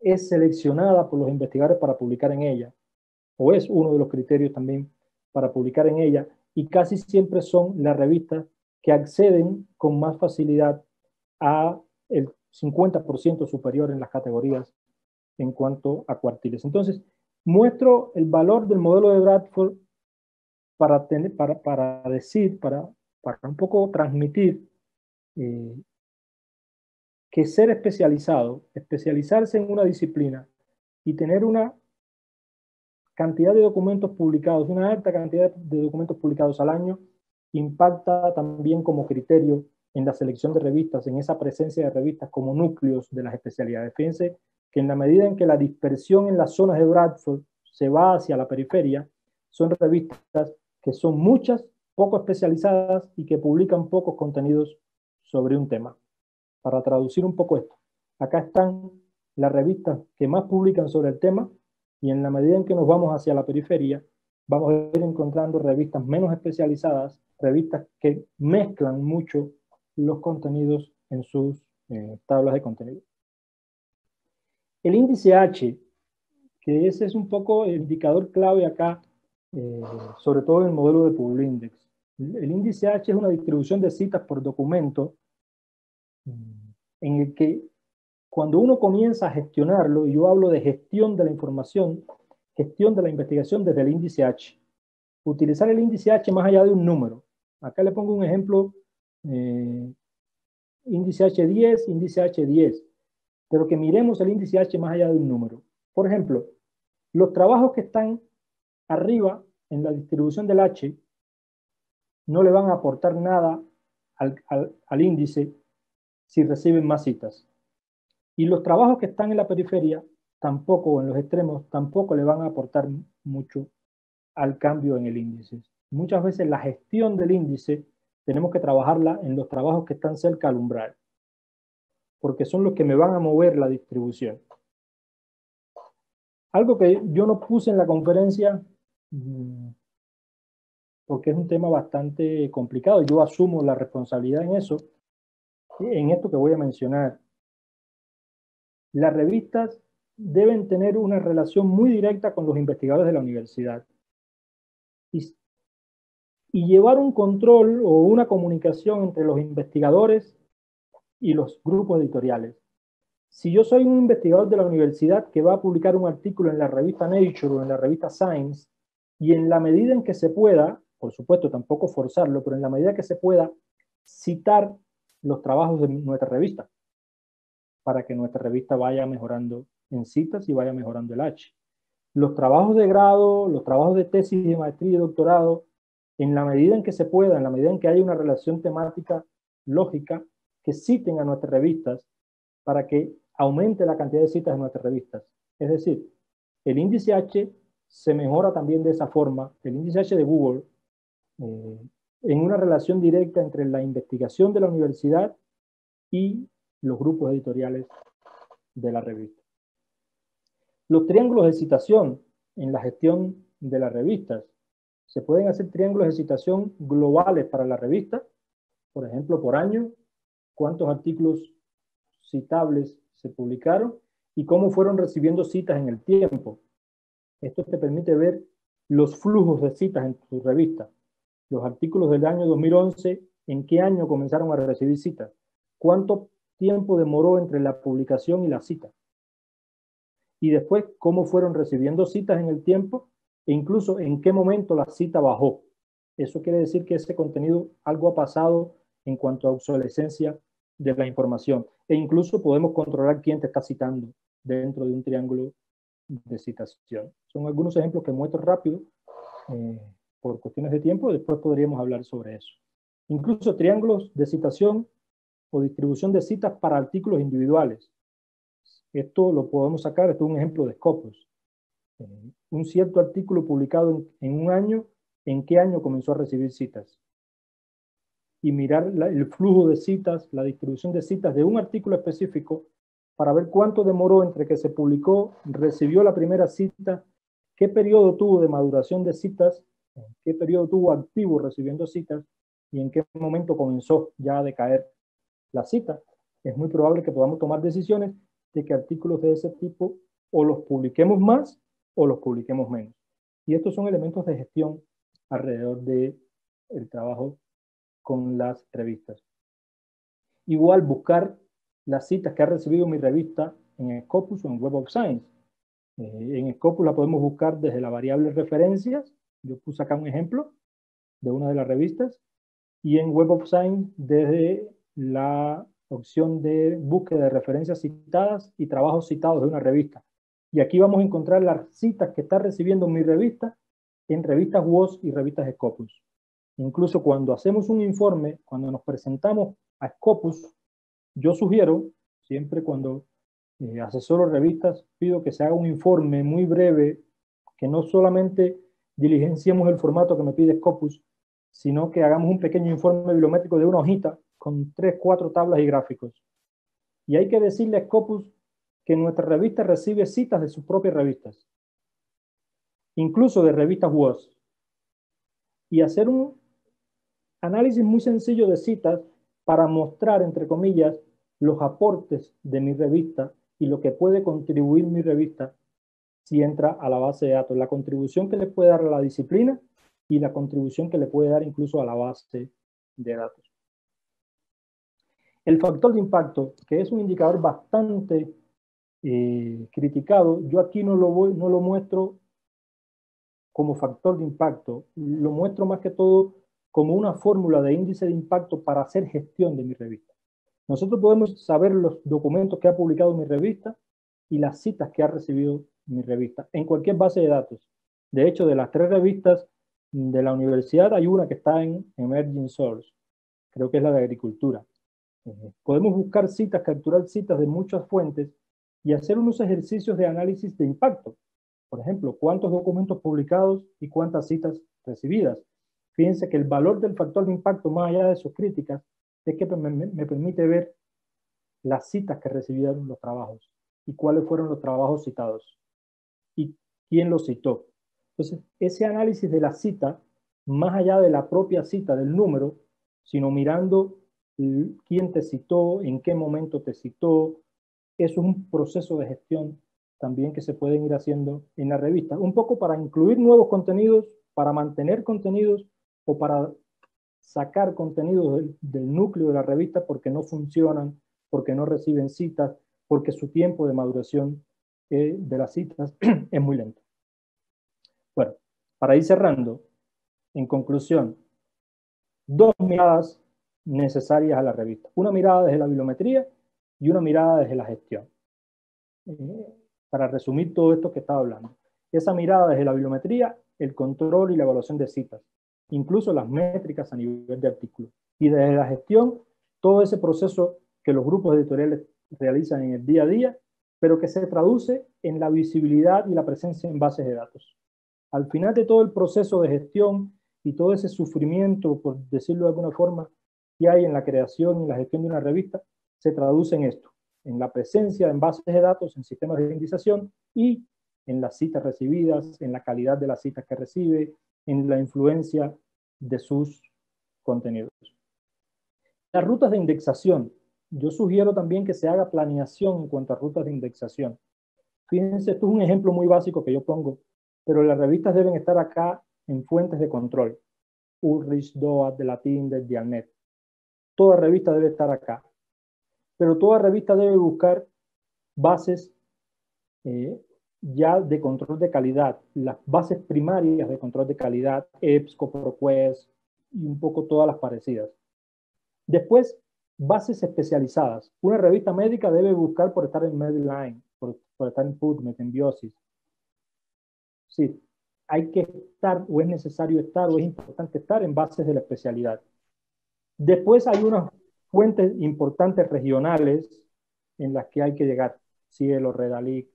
es seleccionada por los investigadores para publicar en ella, o es uno de los criterios también para publicar en ella, y casi siempre son las revistas que acceden con más facilidad a el 50% superior en las categorías en cuanto a cuartiles. Entonces, muestro el valor del modelo de Bradford para, tener, para, para decir, para, para un poco transmitir eh, que ser especializado, especializarse en una disciplina y tener una cantidad de documentos publicados, una alta cantidad de documentos publicados al año, impacta también como criterio en la selección de revistas, en esa presencia de revistas como núcleos de las especialidades. Fíjense que en la medida en que la dispersión en las zonas de Bradford se va hacia la periferia, son revistas que son muchas, poco especializadas y que publican pocos contenidos sobre un tema. Para traducir un poco esto, acá están las revistas que más publican sobre el tema y en la medida en que nos vamos hacia la periferia, vamos a ir encontrando revistas menos especializadas, revistas que mezclan mucho los contenidos en sus eh, tablas de contenido. El índice H, que ese es un poco el indicador clave acá eh, sobre todo en el modelo de PubLindex. El índice H es una distribución de citas por documento en el que cuando uno comienza a gestionarlo, y yo hablo de gestión de la información, gestión de la investigación desde el índice H. Utilizar el índice H más allá de un número. Acá le pongo un ejemplo, eh, índice H10, índice H10, pero que miremos el índice H más allá de un número. Por ejemplo, los trabajos que están arriba, en la distribución del H, no le van a aportar nada al, índice si reciben más citas. Y los trabajos que están en la periferia, tampoco, en los extremos, tampoco le van a aportar mucho al cambio en el índice. Muchas veces la gestión del índice tenemos que trabajarla en los trabajos que están cerca al umbral, porque son los que me van a mover la distribución. Algo que yo no puse en la conferencia Mm, porque es un tema bastante complicado. Yo asumo la responsabilidad en eso, en esto que voy a mencionar. Las revistas deben tener una relación muy directa con los investigadores de la universidad y, llevar un control o una comunicación entre los investigadores y los grupos editoriales. Si yo soy un investigador de la universidad que va a publicar un artículo en la revista Nature o en la revista Science, y en la medida en que se pueda, por supuesto tampoco forzarlo, pero en la medida que se pueda, citar los trabajos de nuestra revista, para que nuestra revista vaya mejorando en citas y vaya mejorando el H. Los trabajos de grado, los trabajos de tesis de maestría y doctorado, en la medida en que se pueda, en la medida en que haya una relación temática lógica, que citen a nuestras revistas para que aumente la cantidad de citas de nuestras revistas. Es decir, el índice H se mejora también de esa forma el índice H de Google eh, en una relación directa entre la investigación de la universidad y los grupos editoriales de la revista. Los triángulos de citación en la gestión de las revistas. Se pueden hacer triángulos de citación globales para la revista, por ejemplo, por año, cuántos artículos citables se publicaron y cómo fueron recibiendo citas en el tiempo. Esto te permite ver los flujos de citas en tu revista. Los artículos del año 2011, en qué año comenzaron a recibir citas. Cuánto tiempo demoró entre la publicación y la cita. Y después, cómo fueron recibiendo citas en el tiempo e incluso en qué momento la cita bajó. Eso quiere decir que ese contenido, algo ha pasado en cuanto a obsolescencia de la información. E incluso podemos controlar quién te está citando dentro de un triángulo de citación. Son algunos ejemplos que muestro rápido eh, por cuestiones de tiempo, después podríamos hablar sobre eso. Incluso triángulos de citación o distribución de citas para artículos individuales. Esto lo podemos sacar, esto es un ejemplo de Scopus. Eh, un cierto artículo publicado en, un año, ¿en qué año comenzó a recibir citas? Y mirar el flujo de citas, la distribución de citas de un artículo específico para ver cuánto demoró entre que se publicó, recibió la primera cita, qué periodo tuvo de maduración de citas, qué periodo tuvo activo recibiendo citas y en qué momento comenzó ya a decaer la cita. Es muy probable que podamos tomar decisiones de que artículos de ese tipo o los publiquemos más o los publiquemos menos. Y estos son elementos de gestión alrededor del el trabajo con las revistas. Igual buscar las citas que ha recibido mi revista en Scopus o en Web of Science. Eh, en Scopus la podemos buscar desde la variable referencias. Yo puse acá un ejemplo de una de las revistas. Y en Web of Science desde la opción de búsqueda de referencias citadas y trabajos citados de una revista. Y aquí vamos a encontrar las citas que está recibiendo mi revista en revistas WOS y revistas Scopus. Incluso cuando hacemos un informe, cuando nos presentamos a Scopus, yo sugiero, siempre cuando eh, asesoro revistas, pido que se haga un informe muy breve, que no solamente diligenciemos el formato que me pide Scopus, sino que hagamos un pequeño informe bibliométrico de una hojita con tres, cuatro tablas y gráficos. Y hay que decirle a Scopus que nuestra revista recibe citas de sus propias revistas, incluso de revistas WOS, y hacer un análisis muy sencillo de citas para mostrar, entre comillas, los aportes de mi revista y lo que puede contribuir mi revista si entra a la base de datos, la contribución que le puede dar a la disciplina y la contribución que le puede dar incluso a la base de datos. El factor de impacto, que es un indicador bastante eh, criticado, yo aquí no lo, voy, no lo muestro como factor de impacto, lo muestro más que todo como una fórmula de índice de impacto para hacer gestión de mi revista. Nosotros podemos saber los documentos que ha publicado mi revista y las citas que ha recibido mi revista en cualquier base de datos. De hecho, de las tres revistas de la universidad hay una que está en Emerging Source, creo que es la de agricultura. Podemos buscar citas, capturar citas de muchas fuentes y hacer unos ejercicios de análisis de impacto. Por ejemplo, cuántos documentos publicados y cuántas citas recibidas. Fíjense que el valor del factor de impacto, más allá de sus críticas, es que me, me permite ver las citas que recibieron los trabajos y cuáles fueron los trabajos citados quién los citó. Entonces, ese análisis de la cita, más allá de la propia cita del número, sino mirando quién te citó, en qué momento te citó, es un proceso de gestión también que se pueden ir haciendo en la revista, un poco para incluir nuevos contenidos, para mantener contenidos o para sacar contenidos del, núcleo de la revista porque no funcionan, porque no reciben citas, porque su tiempo de maduración eh, de las citas es muy lento. Bueno, para ir cerrando, en conclusión, dos miradas necesarias a la revista. Una mirada desde la bibliometría y una mirada desde la gestión. Eh, para resumir todo esto que estaba hablando. Esa mirada desde la bibliometría, el control y la evaluación de citas, incluso las métricas a nivel de artículo. Y desde la gestión, todo ese proceso que los grupos editoriales realizan en el día a día, pero que se traduce en la visibilidad y la presencia en bases de datos. Al final de todo el proceso de gestión y todo ese sufrimiento, por decirlo de alguna forma, que hay en la creación y la gestión de una revista, se traduce en esto, en la presencia en bases de datos, en sistemas de indización y en las citas recibidas, en la calidad de las citas que recibe, en la influencia de sus contenidos. Las rutas de indexación. Yo sugiero también que se haga planeación en cuanto a rutas de indexación. Fíjense, esto es un ejemplo muy básico que yo pongo, pero las revistas deben estar acá en fuentes de control. Ulrich, DOA, de Latin, de Dianet. Toda revista debe estar acá. Pero toda revista debe buscar bases eh, ya de control de calidad, las bases primarias de control de calidad, EBSCO, ProQuest y un poco todas las parecidas. Después, bases especializadas. Una revista médica debe buscar por estar en Medline, por estar en PubMed, en Biosis. Sí, hay que estar o es necesario estar o es importante estar en bases de la especialidad. Después hay unas fuentes importantes regionales en las que hay que llegar, Cielo, Redalic,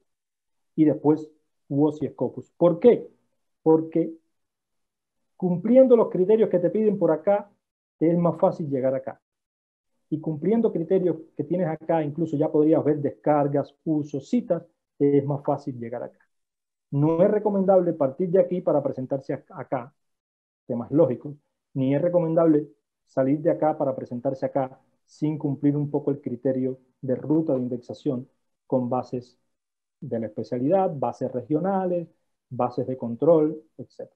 y después WOS y Scopus. ¿Por qué? Porque cumpliendo los criterios que te piden por acá, es más fácil llegar acá. y cumpliendo criterios que tienes acá, incluso ya podrías ver descargas, usos, citas, es más fácil llegar acá. No es recomendable partir de aquí para presentarse acá, temas lógicos, ni es recomendable salir de acá para presentarse acá sin cumplir un poco el criterio de ruta de indexación con bases de la especialidad, bases regionales, bases de control, etc.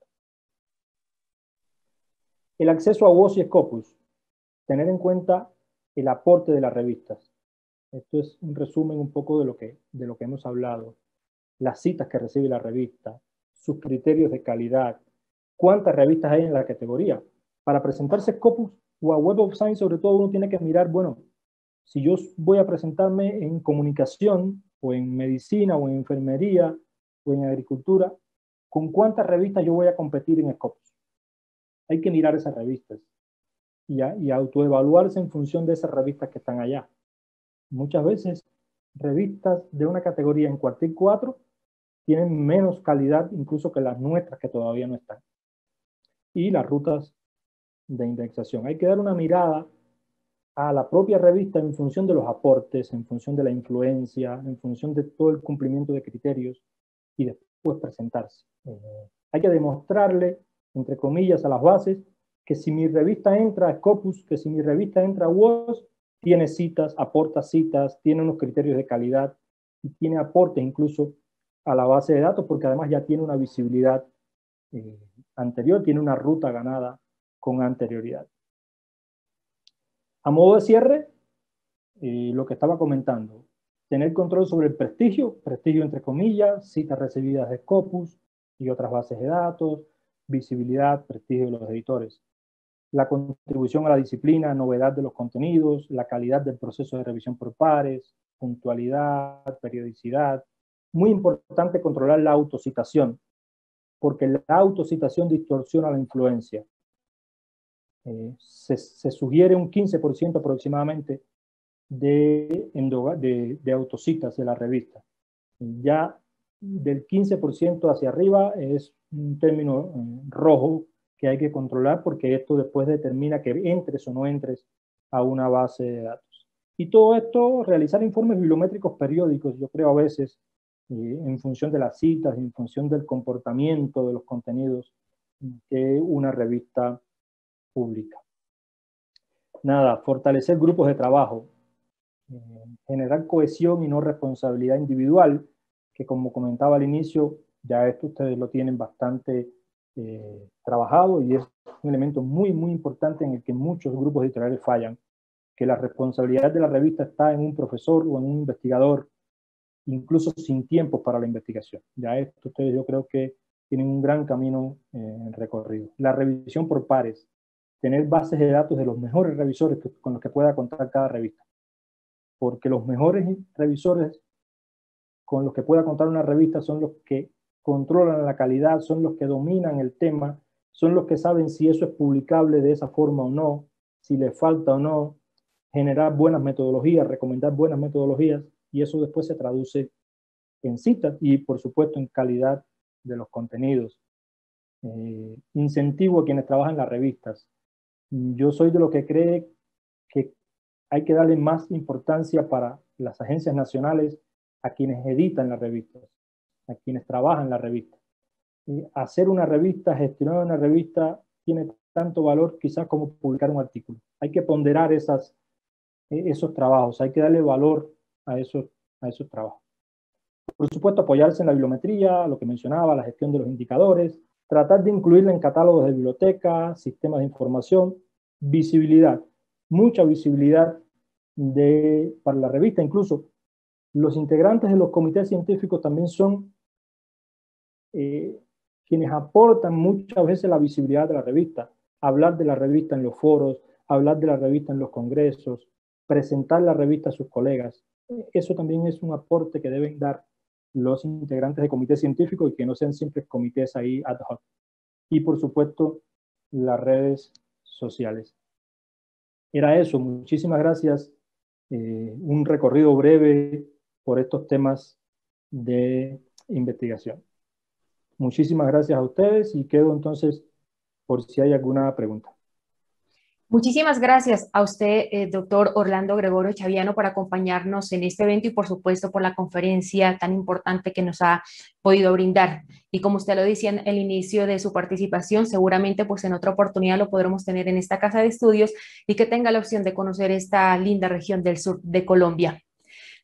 El acceso a WOS y Scopus. Tener en cuenta el aporte de las revistas. Esto es un resumen un poco de lo que, de lo que hemos hablado. Las citas que recibe la revista, sus criterios de calidad, cuántas revistas hay en la categoría. Para presentarse Scopus o a Web of Science, sobre todo, uno tiene que mirar, bueno, si yo voy a presentarme en comunicación o en medicina o en enfermería o en agricultura, ¿con cuántas revistas yo voy a competir en Scopus? Hay que mirar esas revistas y, autoevaluarse en función de esas revistas que están allá. Muchas veces revistas de una categoría en cuartil 4 tienen menos calidad incluso que las nuestras que todavía no están. Y las rutas de indexación. Hay que dar una mirada a la propia revista en función de los aportes, en función de la influencia, en función de todo el cumplimiento de criterios y después presentarse. Hay que demostrarle, entre comillas, a las bases que si mi revista entra a Scopus, que si mi revista entra a WOS, tiene citas, aporta citas, tiene unos criterios de calidad y tiene aportes incluso a la base de datos porque además ya tiene una visibilidad eh, anterior, tiene una ruta ganada con anterioridad. A modo de cierre, eh, lo que estaba comentando, tener control sobre el prestigio, prestigio entre comillas, citas recibidas de Scopus y otras bases de datos, visibilidad, prestigio de los editores la contribución a la disciplina, novedad de los contenidos, la calidad del proceso de revisión por pares, puntualidad, periodicidad. Muy importante controlar la autocitación, porque la autocitación distorsiona la influencia. Eh, se, sugiere un 15% aproximadamente de, de, de autocitas de la revista. Ya del 15% hacia arriba es un término eh, rojo que hay que controlar porque esto después determina que entres o no entres a una base de datos. Y todo esto, realizar informes bibliométricos periódicos, yo creo a veces, en función de las citas, en función del comportamiento de los contenidos que una revista publica. Nada, fortalecer grupos de trabajo, eh, generar cohesión y no responsabilidad individual, que como comentaba al inicio, ya esto ustedes lo tienen bastante eh, trabajado y es un elemento muy, muy importante en el que muchos grupos editoriales fallan, que la responsabilidad de la revista está en un profesor o en un investigador, incluso sin tiempo para la investigación. Ya esto ustedes yo creo que tienen un gran camino eh, recorrido. La revisión por pares, tener bases de datos de los mejores revisores con los que pueda contar cada revista. Porque los mejores revisores con los que pueda contar una revista son los que controlan la calidad, son los que dominan el tema, son los que saben si eso es publicable de esa forma o no, si le falta o no, generar buenas metodologías, recomendar buenas metodologías, y eso después se traduce en citas y, por supuesto, en calidad de los contenidos. Eh, incentivo a quienes trabajan las revistas. Yo soy de los que cree que hay que darle más importancia para las agencias nacionales a quienes editan las revistas a quienes trabajan en la revista. Y hacer una revista, gestionar una revista, tiene tanto valor quizás como publicar un artículo. Hay que ponderar esas, e, esos trabajos, hay que darle valor a esos, a esos trabajos. Por supuesto, apoyarse en la bibliometría, lo que mencionaba, la gestión de los indicadores, tratar de incluirla en catálogos de biblioteca, sistemas de información, visibilidad, mucha visibilidad de, para la revista, incluso los integrantes de los comités científicos también son eh, quienes aportan muchas veces la visibilidad de la revista. Hablar de la revista en los foros, hablar de la revista en los congresos, presentar la revista a sus colegas. Eso también es un aporte que deben dar los integrantes de comités científicos y que no sean siempre comités ahí ad hoc. Y por supuesto, las redes sociales. Era eso. Muchísimas gracias. Eh, un recorrido breve por estos temas de investigación. Muchísimas gracias a ustedes y quedo entonces por si hay alguna pregunta. Muchísimas gracias a usted, eh, doctor Orlando Gregorio Chaviano, por acompañarnos en este evento y, por supuesto, por la conferencia tan importante que nos ha podido brindar. Y como usted lo decía en el inicio de su participación, seguramente pues en otra oportunidad lo podremos tener en esta casa de estudios y que tenga la opción de conocer esta linda región del sur de Colombia.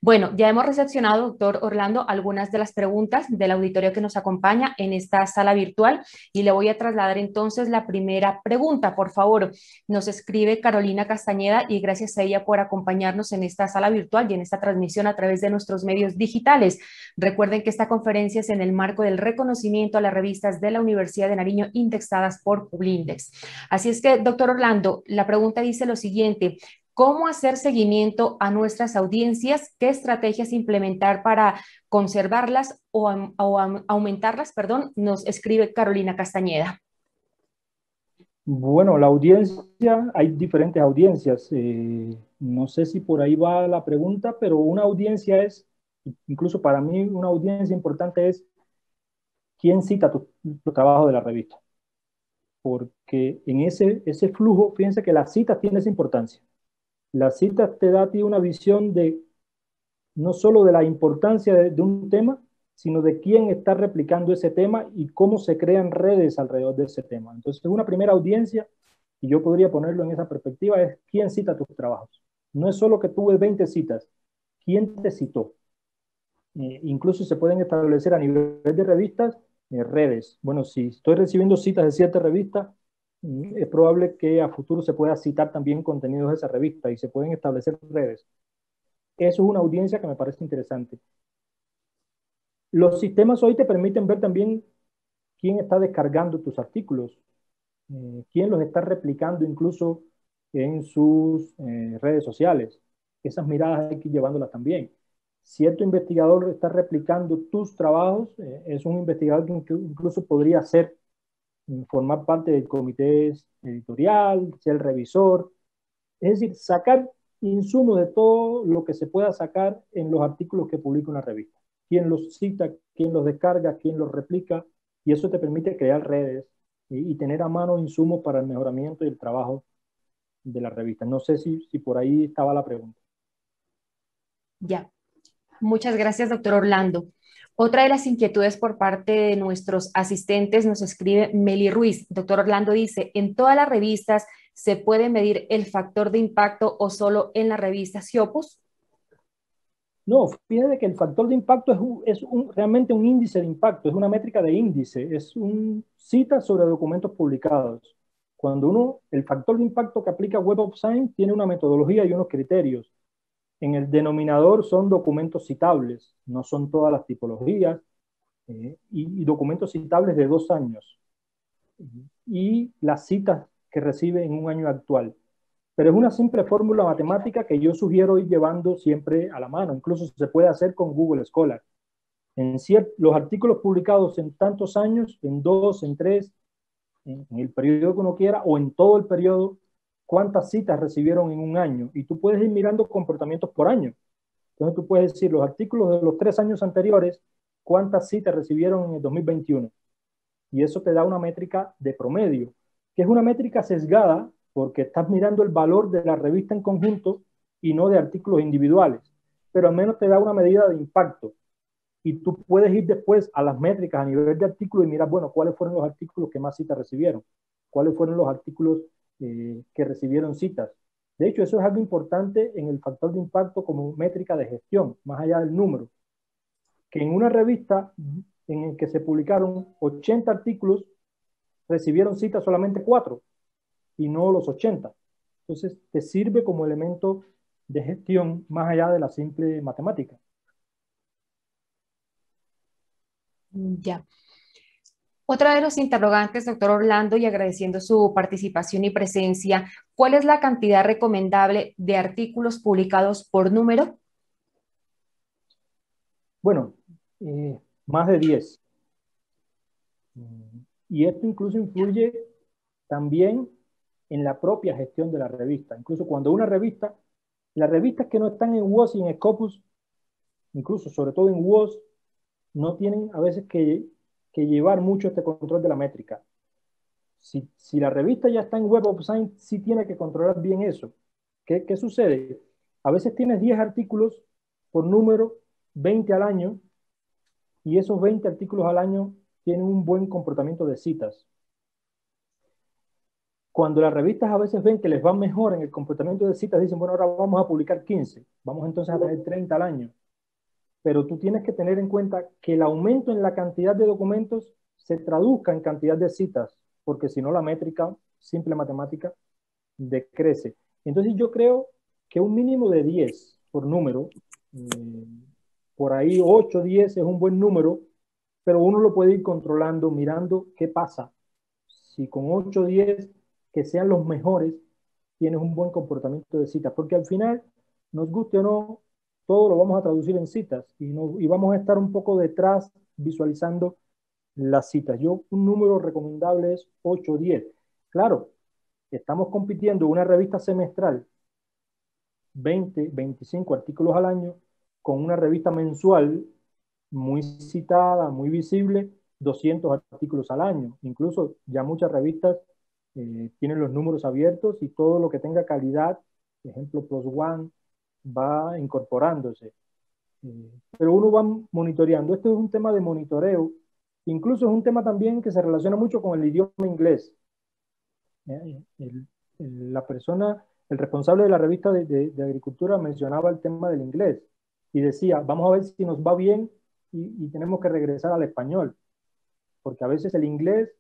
Bueno, ya hemos recepcionado, doctor Orlando, algunas de las preguntas del auditorio que nos acompaña en esta sala virtual y le voy a trasladar entonces la primera pregunta. Por favor, nos escribe Carolina Castañeda y gracias a ella por acompañarnos en esta sala virtual y en esta transmisión a través de nuestros medios digitales. Recuerden que esta conferencia es en el marco del reconocimiento a las revistas de la Universidad de Nariño indexadas por Publindex. Así es que, doctor Orlando, la pregunta dice lo siguiente, cómo hacer seguimiento a nuestras audiencias, qué estrategias implementar para conservarlas o, aumentarlas, perdón, nos escribe Carolina Castañeda. Bueno, la audiencia, hay diferentes audiencias. Eh, no sé si por ahí va la pregunta, pero una audiencia es, incluso para mí, una audiencia importante es quién cita tu, trabajo de la revista. Porque en ese, ese flujo, fíjense que las citas tienen esa importancia. La cita te da a ti una visión de no solo de la importancia de, un tema, sino de quién está replicando ese tema y cómo se crean redes alrededor de ese tema. Entonces, una primera audiencia, y yo podría ponerlo en esa perspectiva, es quién cita tus trabajos. No es solo que tuve 20 citas, quién te citó. Eh, incluso se pueden establecer a nivel de revistas, eh, redes. Bueno, si estoy recibiendo citas de cierta revista, es probable que a futuro se pueda citar también contenidos de esa revista y se pueden establecer redes. Eso es una audiencia que me parece interesante. Los sistemas hoy te permiten ver también quién está descargando tus artículos, eh, quién los está replicando incluso en sus eh, redes sociales. Esas miradas hay que ir llevándolas también. Cierto investigador está replicando tus trabajos, eh, es un investigador que incluso podría ser formar parte del comité editorial, ser revisor, es decir, sacar insumo de todo lo que se pueda sacar en los artículos que publica una revista. Quién los cita, quién los descarga, quién los replica, y eso te permite crear redes y, tener a mano insumos para el mejoramiento y el trabajo de la revista. No sé si, si por ahí estaba la pregunta. Ya. Muchas gracias, doctor Orlando. Otra de las inquietudes por parte de nuestros asistentes nos escribe Meli Ruiz. Doctor Orlando dice, ¿en todas las revistas se puede medir el factor de impacto o solo en la revista Siopus? No, fíjate que el factor de impacto es, realmente un índice de impacto, es una métrica de índice, es un cita sobre documentos publicados. Cuando uno, el factor de impacto que aplica Web of Science tiene una metodología y unos criterios. En el denominador son documentos citables, no son todas las tipologías, eh, y, documentos citables de dos años, y las citas que recibe en un año actual. Pero es una simple fórmula matemática que yo sugiero ir llevando siempre a la mano. Incluso se puede hacer con Google Scholar. En los artículos publicados en tantos años, en dos, en tres, en el periodo que uno quiera, o en todo el periodo, cuántas citas recibieron en un año y tú puedes ir mirando comportamientos por año. Entonces tú puedes decir los artículos de los tres años anteriores, cuántas citas recibieron en el 2021. Y eso te da una métrica de promedio, que es una métrica sesgada porque estás mirando el valor de la revista en conjunto y no de artículos individuales, pero al menos te da una medida de impacto. Y tú puedes ir después a las métricas a nivel de artículo y mirar, bueno, cuáles fueron los artículos que más citas recibieron, cuáles fueron los artículos eh, que recibieron citas. De hecho, eso es algo importante en el factor de impacto como métrica de gestión, más allá del número. Que en una revista en el que se publicaron 80 artículos, recibieron citas solamente 4 y no los 80. Entonces, te sirve como elemento de gestión más allá de la simple matemática. Ya. Otra de los interrogantes, doctor Orlando, y agradeciendo su participación y presencia, ¿cuál es la cantidad recomendable de artículos publicados por número? Bueno, eh, más de 10. Y esto incluso influye también en la propia gestión de la revista. Incluso cuando una revista, las revistas que no están en WOS y en Scopus, incluso sobre todo en WOS, no tienen a veces que que llevar mucho este control de la métrica. si, si, la revista ya está en Web of Science, sí tiene que controlar bien eso. ¿Qué, ¿Qué sucede? A veces tienes 10 artículos por número, 20 al año, y esos 20 artículos al año tienen un buen comportamiento de citas. Cuando las revistas a veces ven que les va mejor en el comportamiento de citas, dicen, bueno, ahora vamos a publicar 15, vamos entonces a tener 30 al año. Pero tú tienes que tener en cuenta que el aumento en la cantidad de documentos se traduzca en cantidad de citas, porque si no la métrica, simple matemática, decrece. Entonces yo creo que un mínimo de 10 por número, eh, por ahí 8, 10 es un buen número, pero uno lo puede ir controlando, mirando qué pasa. Si con 8, 10, que sean los mejores, tienes un buen comportamiento de citas, porque al final, nos guste o no, todo lo vamos a traducir en citas y, no, y vamos a estar un poco detrás visualizando las citas. Yo un número recomendable es 8 o 10. Claro, estamos compitiendo una revista semestral 20, 25 artículos al año con una revista mensual muy citada, muy visible, 200 artículos al año. Incluso ya muchas revistas eh, tienen los números abiertos y todo lo que tenga calidad, ejemplo, Plus One, va incorporándose. Eh, pero uno va monitoreando. Esto es un tema de monitoreo. Incluso es un tema también que se relaciona mucho con el idioma inglés. Eh, la persona, el responsable de la revista de, agricultura mencionaba el tema del inglés y decía, vamos a ver si nos va bien y, tenemos que regresar al español, porque a veces el inglés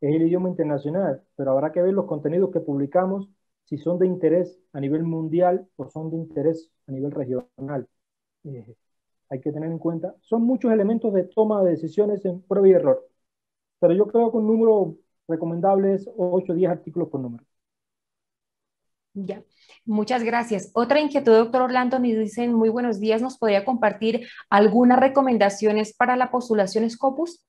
es el idioma internacional, pero habrá que ver los contenidos que publicamos si son de interés a nivel mundial o son de interés a nivel regional. Eh, hay que tener en cuenta, son muchos elementos de toma de decisiones en prueba y error, pero yo creo que un número recomendable es 8 o 10 artículos por número. Ya, muchas gracias. Otra inquietud, doctor Orlando, me dicen, muy buenos días, ¿nos podría compartir algunas recomendaciones para la postulación Scopus?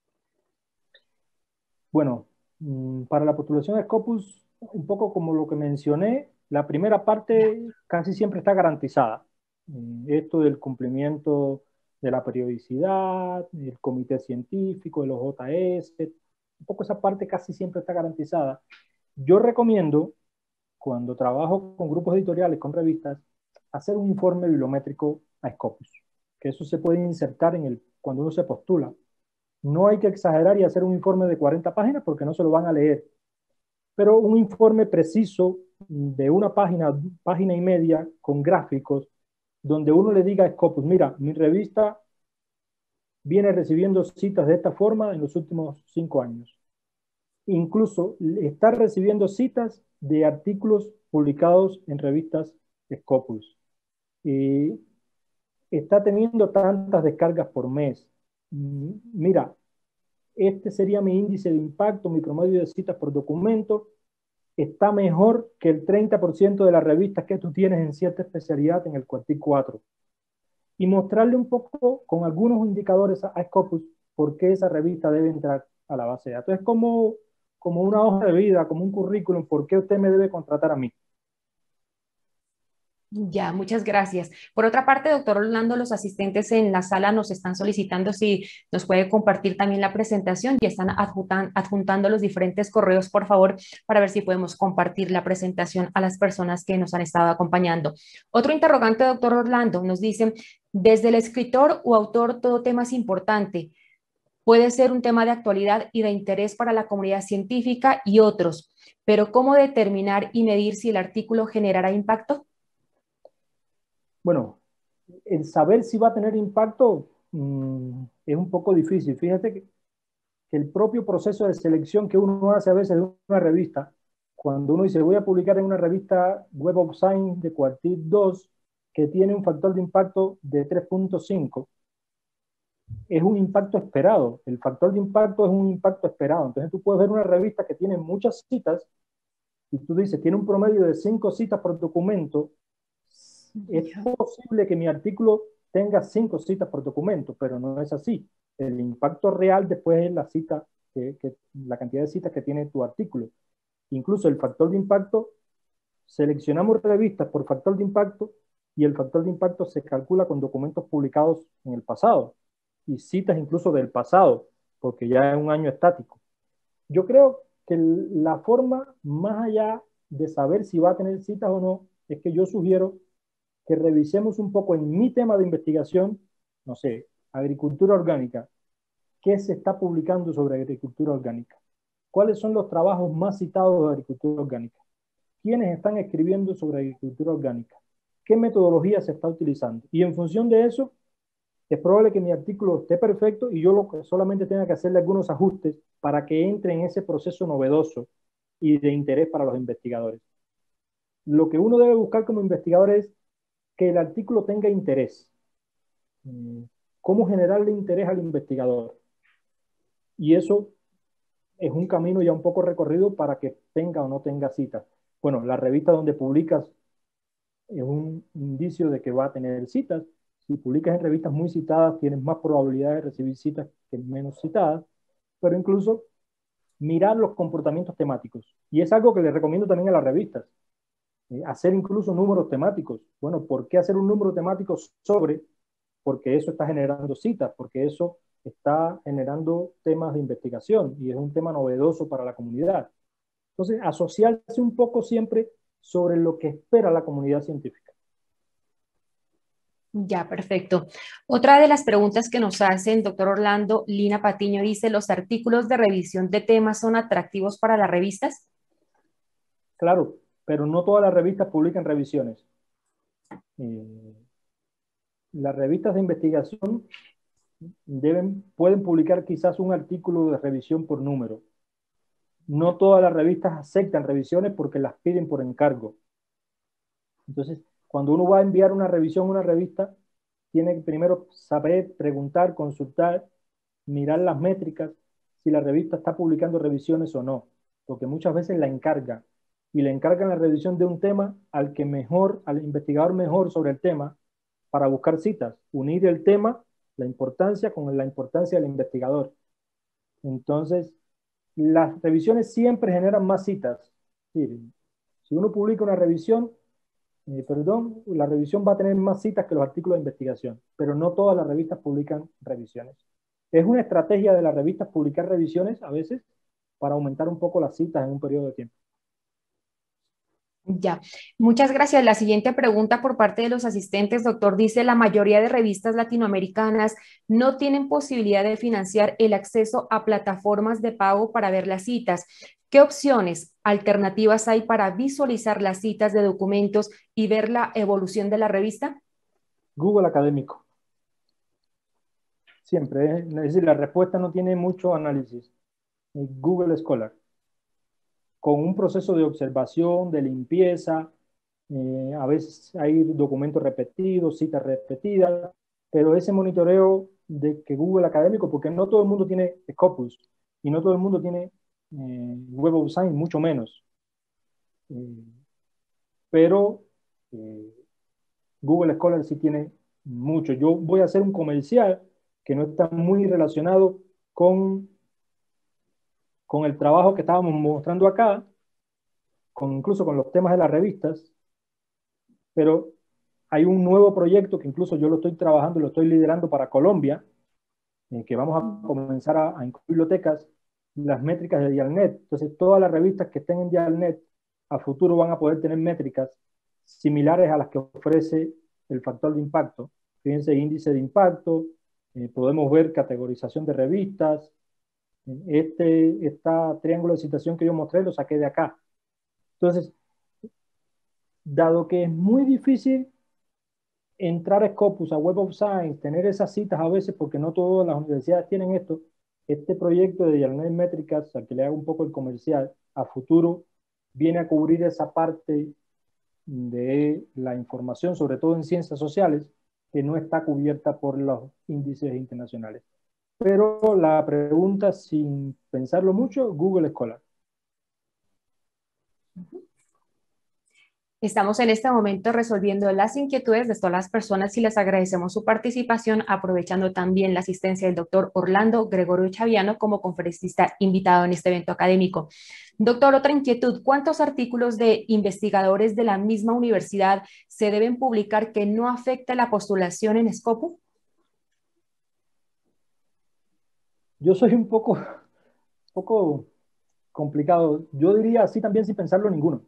Bueno, mm, para la postulación Scopus, un poco como lo que mencioné, la primera parte casi siempre está garantizada. Mm, esto del cumplimiento de la periodicidad, el comité científico, de los JS, un poco esa parte casi siempre está garantizada. Yo recomiendo cuando trabajo con grupos editoriales, con revistas, hacer un informe bibliométrico a Scopus, que eso se puede insertar en el, cuando uno se postula. No hay que exagerar y hacer un informe de 40 páginas porque no se lo van a leer, pero un informe preciso de una página, página y media, con gráficos, donde uno le diga a Scopus, mira, mi revista viene recibiendo citas de esta forma en los últimos cinco años. Incluso está recibiendo citas de artículos publicados en revistas Scopus. Y está teniendo tantas descargas por mes. Mira, este sería mi índice de impacto, mi promedio de citas por documento. Está mejor que el 30% de las revistas que tú tienes en cierta especialidad en el cuartil 4. Y mostrarle un poco con algunos indicadores a Scopus por qué esa revista debe entrar a la base de datos. Como como una hoja de vida, como un currículum, ¿por qué usted me debe contratar a mí? Ya, muchas gracias. Por otra parte, doctor Orlando, los asistentes en la sala nos están solicitando si nos puede compartir también la presentación y están adjuntando los diferentes correos, por favor, para ver si podemos compartir la presentación a las personas que nos han estado acompañando. Otro interrogante, doctor Orlando, nos dice, desde el escritor o autor todo tema es importante puede ser un tema de actualidad y de interés para la comunidad científica y otros, pero ¿cómo determinar y medir si el artículo generará impacto? Bueno, el saber si va a tener impacto mm, es un poco difícil. Fíjate que, el propio proceso de selección que uno hace a veces de una revista, cuando uno dice voy a publicar en una revista Web of Science de cuartil 2 que tiene un factor de impacto de 3.5, es un impacto esperado. El factor de impacto es un impacto esperado. Entonces tú puedes ver una revista que tiene muchas citas y tú dices, tiene un promedio de cinco citas por documento. Es posible que mi artículo tenga cinco citas por documento, pero no es así. El impacto real después es la cita, que, la cantidad de citas que tiene tu artículo. Incluso el factor de impacto, seleccionamos revistas por factor de impacto y el factor de impacto se calcula con documentos publicados en el pasado y citas incluso del pasado, porque ya es un año estático. Yo creo que la forma más allá de saber si va a tener citas o no, es que yo sugiero que revisemos un poco en mi tema de investigación, no sé, agricultura orgánica, qué se está publicando sobre agricultura orgánica, cuáles son los trabajos más citados de agricultura orgánica, quiénes están escribiendo sobre agricultura orgánica, qué metodología se está utilizando. Y en función de eso, es probable que mi artículo esté perfecto y yo solamente tenga que hacerle algunos ajustes para que entre en ese proceso novedoso y de interés para los investigadores. Lo que uno debe buscar como investigador es que el artículo tenga interés. Mm, ¿Cómo generarle interés al investigador? Y eso es un camino ya un poco recorrido para que tenga o no tenga citas. Bueno, la revista donde publicas es un indicio de que va a tener citas. Si publicas en revistas muy citadas, tienes más probabilidad de recibir citas que menos citadas, pero incluso mirar los comportamientos temáticos. Y es algo que le recomiendo también a las revistas. Eh, hacer incluso números temáticos. Bueno, ¿por qué hacer un número temático sobre? Porque eso está generando citas, porque eso está generando temas de investigación y es un tema novedoso para la comunidad. Entonces, asociarse un poco siempre sobre lo que espera la comunidad científica. Ya, perfecto. Otra de las preguntas que nos hacen, doctor Orlando, Lina Patiño dice, ¿los artículos de revisión de temas son atractivos para las revistas? Claro, pero no todas las revistas publican revisiones. Eh, las revistas de investigación pueden publicar quizás un artículo de revisión por número. No todas las revistas aceptan revisiones porque las piden por encargo. Entonces, cuando uno va a enviar una revisión a una revista, tiene que primero saber, preguntar, consultar, mirar las métricas, si la revista está publicando revisiones o no, porque muchas veces la encarga y le encargan la revisión de un tema al que mejor, al investigador mejor sobre el tema, para buscar citas, unir el tema, la importancia con la importancia del investigador. Entonces, las revisiones siempre generan más citas. Si uno publica una revisión, eh, perdón, la revisión va a tener más citas que los artículos de investigación, pero no todas las revistas publican revisiones. Es una estrategia de las revistas publicar revisiones a veces para aumentar un poco las citas en un periodo de tiempo. Ya, muchas gracias. La siguiente pregunta por parte de los asistentes, doctor, dice, la mayoría de revistas latinoamericanas no tienen posibilidad de financiar el acceso a plataformas de pago para ver las citas. ¿Qué opciones alternativas hay para visualizar las citas de documentos y ver la evolución de la revista? Google Académico. Siempre, ¿eh? es decir, la respuesta no tiene mucho análisis. Google Scholar con un proceso de observación, de limpieza, eh, a veces hay documentos repetidos, citas repetidas, pero ese monitoreo de que Google Académico, porque no todo el mundo tiene Scopus y no todo el mundo tiene eh, Web of Science, mucho menos. Eh, pero Google Scholar sí tiene mucho. Yo voy a hacer un comercial que no está muy relacionado con con el trabajo que estábamos mostrando acá, con, incluso con los temas de las revistas, pero hay un nuevo proyecto que incluso yo lo estoy trabajando lo estoy liderando para Colombia, en que vamos a comenzar a, incluir bibliotecas, las métricas de Dialnet. Entonces, todas las revistas que estén en Dialnet a futuro van a poder tener métricas similares a las que ofrece el factor de impacto. Fíjense, índice de impacto, eh, podemos ver categorización de revistas, este esta triángulo de citación que yo mostré lo saqué de acá. Entonces, dado que es muy difícil entrar a Scopus, a Web of Science, tener esas citas a veces, porque no todas las universidades tienen esto, este proyecto de Yarnet Métricas, al que le hago un poco el comercial, a futuro viene a cubrir esa parte de la información, sobre todo en ciencias sociales, que no está cubierta por los índices internacionales. Pero la pregunta, sin pensarlo mucho, Google Scholar. Estamos en este momento resolviendo las inquietudes de todas las personas y les agradecemos su participación, aprovechando también la asistencia del doctor Orlando Gregorio Chaviano como conferencista invitado en este evento académico. Doctor, otra inquietud, ¿cuántos artículos de investigadores de la misma universidad se deben publicar que no afecte la postulación en Scopus? Yo soy un poco, poco complicado. Yo diría así también sin pensarlo ninguno.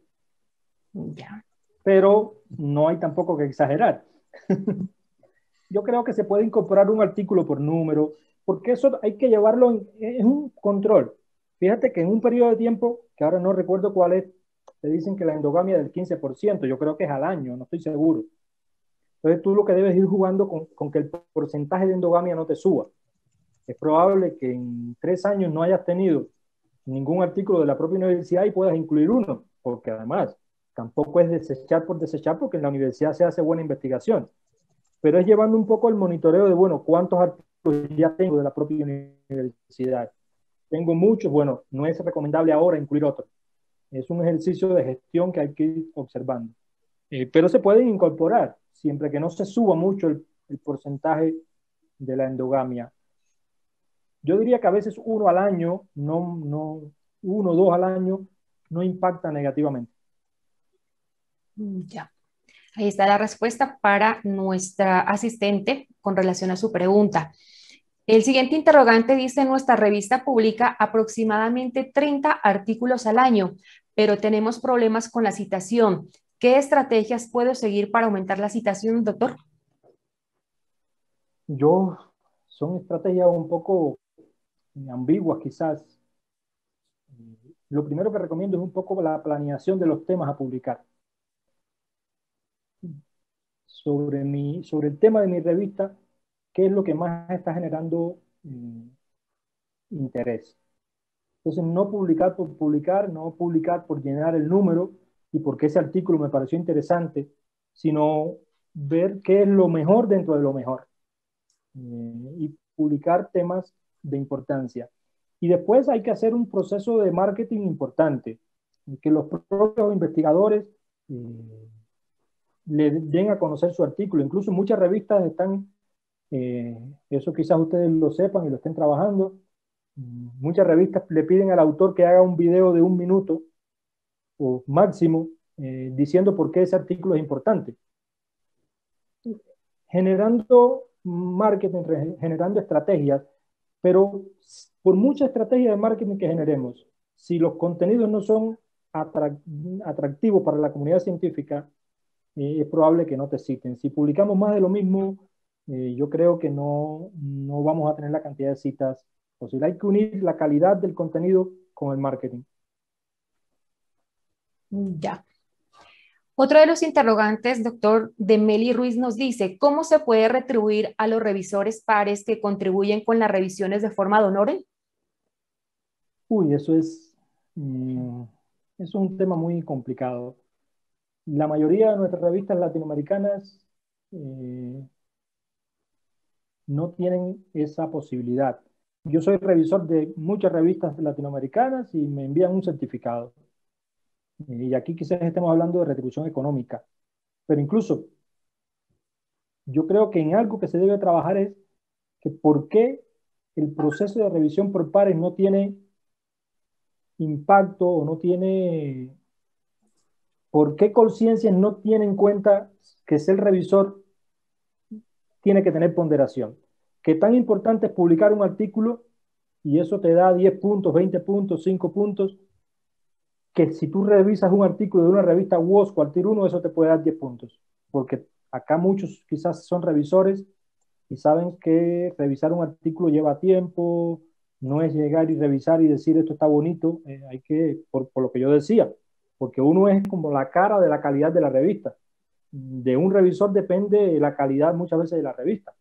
Pero no hay tampoco que exagerar. Yo creo que se puede incorporar un artículo por número, porque eso hay que llevarlo en, en un control. Fíjate que en un periodo de tiempo, que ahora no recuerdo cuál es, te dicen que la endogamia es del 15%, yo creo que es al año, no estoy seguro. Entonces tú lo que debes ir jugando con, con que el porcentaje de endogamia no te suba. Es probable que en tres años no hayas tenido ningún artículo de la propia universidad y puedas incluir uno, porque además tampoco es desechar por desechar, porque en la universidad se hace buena investigación, pero es llevando un poco el monitoreo de, bueno, cuántos artículos ya tengo de la propia universidad. Tengo muchos, bueno, no es recomendable ahora incluir otros. Es un ejercicio de gestión que hay que ir observando. Eh, pero se pueden incorporar, siempre que no se suba mucho el porcentaje de la endogamia. Yo diría que a veces uno al año, no, no, uno o dos al año, no impacta negativamente. Mm, ya. Ahí está la respuesta para nuestra asistente con relación a su pregunta. El siguiente interrogante dice, nuestra revista publica aproximadamente 30 artículos al año, pero tenemos problemas con la citación. ¿Qué estrategias puedo seguir para aumentar la citación, doctor? Yo, son estrategias un poco ambiguas quizás. Lo primero que recomiendo es un poco la planeación de los temas a publicar sobre, mi, sobre el tema de mi revista, qué es lo que más está generando mm, interés. Entonces, no publicar por publicar, no publicar por llenar el número y porque ese artículo me pareció interesante, sino ver qué es lo mejor dentro de lo mejor eh, y publicar temas de importancia. Y después hay que hacer un proceso de marketing importante, que los propios investigadores eh, le den a conocer su artículo. Incluso muchas revistas están, eh, eso quizás ustedes lo sepan y lo estén trabajando, muchas revistas le piden al autor que haga un video de un minuto o máximo eh, diciendo por qué ese artículo es importante. Generando marketing, generando estrategias, pero por mucha estrategia de marketing que generemos, si los contenidos no son atractivos para la comunidad científica, es probable que no te citen. Si publicamos más de lo mismo, eh, yo creo que no, no vamos a tener la cantidad de citas posible. Hay que unir la calidad del contenido con el marketing. Ya. Otro de los interrogantes, doctor de Meli Ruiz, nos dice, ¿cómo se puede retribuir a los revisores pares que contribuyen con las revisiones de forma de honor? Uy, eso es, mm, es un tema muy complicado la mayoría de nuestras revistas latinoamericanas eh, no tienen esa posibilidad. Yo soy revisor de muchas revistas latinoamericanas y me envían un certificado. Y aquí quizás estemos hablando de retribución económica. Pero incluso yo creo que en algo que se debe trabajar es que por qué el proceso de revisión por pares no tiene impacto o no tiene ¿por qué conciencias no tienen en cuenta que ser revisor tiene que tener ponderación? Que tan importante es publicar un artículo y eso te da 10 puntos, 20 puntos, 5 puntos, que si tú revisas un artículo de una revista WOS, cualquier uno, eso te puede dar 10 puntos, porque acá muchos quizás son revisores y saben que revisar un artículo lleva tiempo, no es llegar y revisar y decir esto está bonito, eh, hay que, por, por, lo que yo decía, porque uno es como la cara de la calidad de la revista. De un revisor depende la calidad muchas veces de la revista.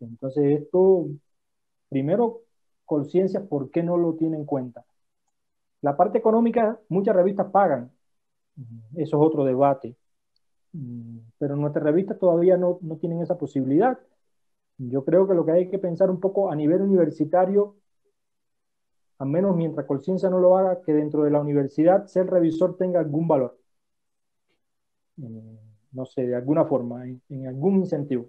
Entonces esto, primero, conciencia, ¿por qué no lo tiene en cuenta? La parte económica, muchas revistas pagan. Eso es otro debate. Pero nuestras revistas todavía no, no tienen esa posibilidad. Yo creo que lo que hay que pensar un poco a nivel universitario al menos mientras conciencia no lo haga, que dentro de la universidad ser revisor tenga algún valor. Eh, no sé, de alguna forma, en, algún incentivo.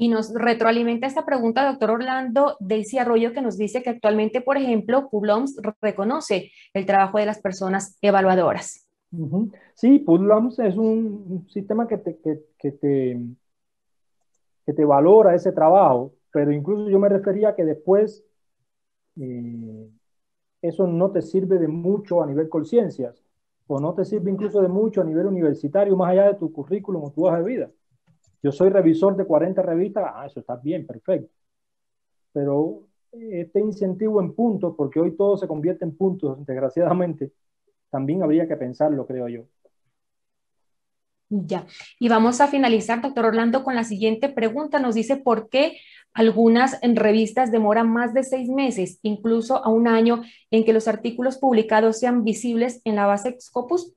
Y nos retroalimenta esta pregunta, doctor Orlando Daisy Arroyo, que nos dice que actualmente, por ejemplo, PubLoms reconoce el trabajo de las personas evaluadoras. Sí, PubLoms es un sistema que te, que, te, que te valora ese trabajo, pero incluso yo me refería que después eh, eso no te sirve de mucho a nivel conciencias, o no te sirve incluso de mucho a nivel universitario, más allá de tu currículum o tu hoja de vida. Yo soy revisor de 40 revistas, ah, eso está bien, perfecto. Pero este incentivo en puntos, porque hoy todo se convierte en puntos, desgraciadamente, también habría que pensarlo, creo yo. Ya, y vamos a finalizar, doctor Orlando, con la siguiente pregunta. Nos dice por qué algunas revistas demoran más de seis meses, incluso a un año, en que los artículos publicados sean visibles en la base Scopus.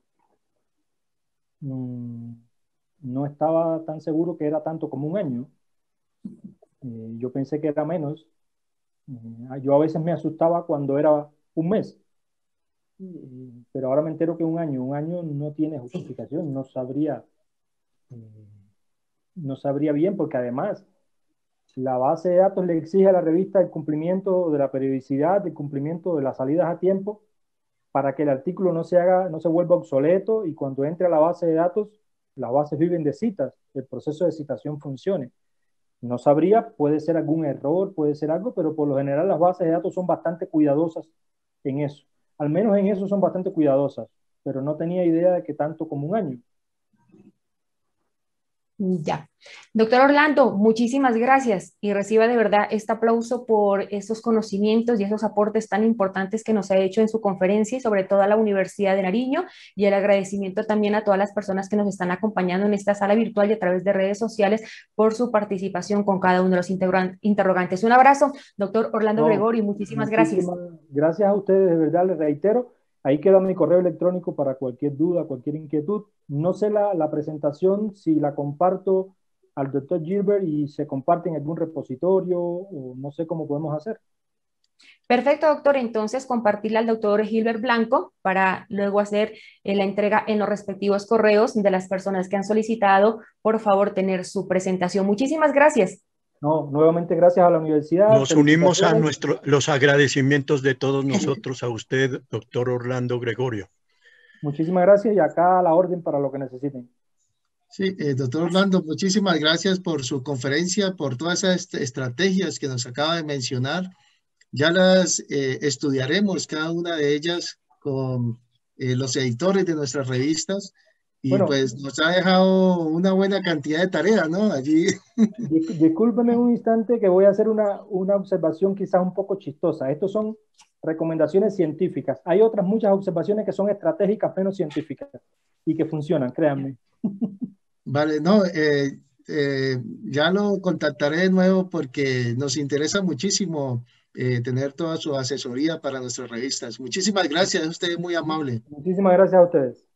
Mm, no estaba tan seguro que era tanto como un año. Eh, yo pensé que era menos. Eh, yo a veces me asustaba cuando era un mes pero ahora me entero que un año, un año no tiene justificación, no sabría, eh, no sabría bien, porque además la base de datos le exige a la revista el cumplimiento de la periodicidad, el cumplimiento de las salidas a tiempo, para que el artículo no se haga, no se vuelva obsoleto y cuando entre a la base de datos, las bases viven de citas, el proceso de citación funcione. No sabría, puede ser algún error, puede ser algo, pero por lo general las bases de datos son bastante cuidadosas en eso al menos en eso son bastante cuidadosas, pero no tenía idea de que tanto como un año. Ya. Doctor Orlando, muchísimas gracias y reciba de verdad este aplauso por esos conocimientos y esos aportes tan importantes que nos ha hecho en su conferencia y sobre todo a la Universidad de Nariño y el agradecimiento también a todas las personas que nos están acompañando en esta sala virtual y a través de redes sociales por su participación con cada uno de los interrogantes. Un abrazo, doctor Orlando Gregorio, muchísimas gracias. Gracias a ustedes, de verdad, les reitero. Ahí queda mi correo electrónico para cualquier duda, cualquier inquietud. No sé la, presentación, si la comparto al doctor Gilbert y se comparte en algún repositorio o no sé cómo podemos hacer. Perfecto, doctor. Entonces, compartirla al doctor Gilbert Blanco para luego hacer eh, la entrega en los respectivos correos de las personas que han solicitado, por favor, tener su presentación. Muchísimas gracias. No, nuevamente gracias a la universidad. Nos unimos a nuestro, los agradecimientos de todos nosotros a usted, doctor Orlando Gregorio. Muchísimas gracias y acá a la orden para lo que necesiten. Sí, eh, doctor Orlando, muchísimas gracias por su conferencia, por todas esas estrategias que nos acaba de mencionar. Ya las eh, estudiaremos, cada una de ellas, con eh, los editores de nuestras revistas. Y pues nos ha dejado una buena cantidad de tareas, ¿no? Allí. Discúlpeme un instante que voy a hacer una, una observación quizás un poco chistosa. Estos son recomendaciones científicas. Hay otras muchas observaciones que son estratégicas menos científicas y que funcionan, créanme. Vale, no, eh, eh, ya lo contactaré de nuevo porque nos interesa muchísimo eh, tener toda su asesoría para nuestras revistas. Muchísimas gracias, usted es muy amable. Muchísimas gracias a ustedes.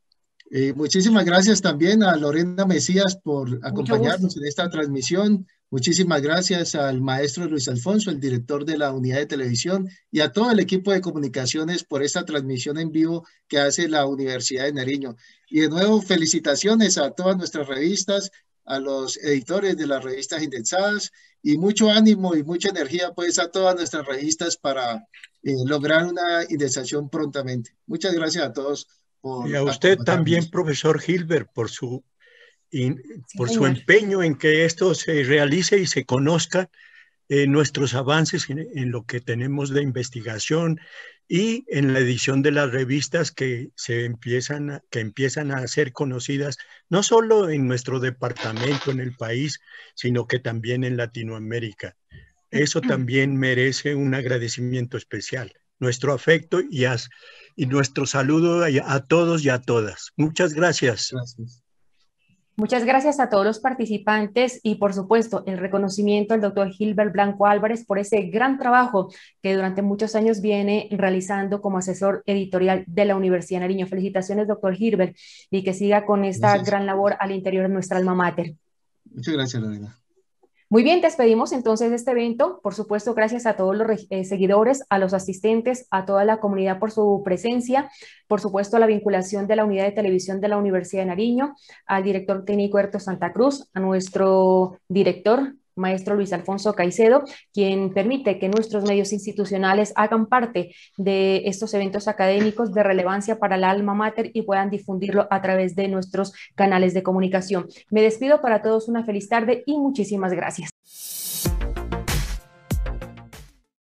Muchísimas gracias también a Lorena Mesías por acompañarnos en esta transmisión. Muchísimas gracias al maestro Luis Alfonso, el director de la unidad de televisión, y a todo el equipo de comunicaciones por esta transmisión en vivo que hace la Universidad de Nariño. Y de nuevo, felicitaciones a todas nuestras revistas, a los editores de las revistas indexadas y mucho ánimo y mucha energía pues a todas nuestras revistas para eh, lograr una indexación prontamente. Muchas gracias a todos. Por y a usted también, profesor Hilbert, por su, por su empeño en que esto se realice y se conozca eh, nuestros avances en, lo que tenemos de investigación y en la edición de las revistas que se empiezan a, que empiezan a ser conocidas no solo en nuestro departamento en el país, sino que también en Latinoamérica. Eso también merece un agradecimiento especial, nuestro afecto y, y nuestro saludo a, todos y a todas. Muchas gracias. Gracias. Muchas gracias a todos los participantes y por supuesto el reconocimiento al doctor Gilbert Blanco Álvarez por ese gran trabajo que durante muchos años viene realizando como asesor editorial de la Universidad de Nariño. Felicitaciones, doctor Gilbert, y que siga con esta gran labor al interior de nuestra alma mater. Muchas gracias, Lorena. Muy bien, despedimos entonces este evento. Por supuesto, gracias a todos los eh, seguidores, a los asistentes, a toda la comunidad por su presencia. Por supuesto, a la vinculación de la unidad de televisión de la Universidad de Nariño, al director técnico Herto Santa Cruz, a nuestro director maestro Luis Alfonso Caicedo, quien permite que nuestros medios institucionales hagan parte de estos eventos académicos de relevancia para la alma mater y puedan difundirlo a través de nuestros canales de comunicación. Me despido para todos una feliz tarde y muchísimas gracias.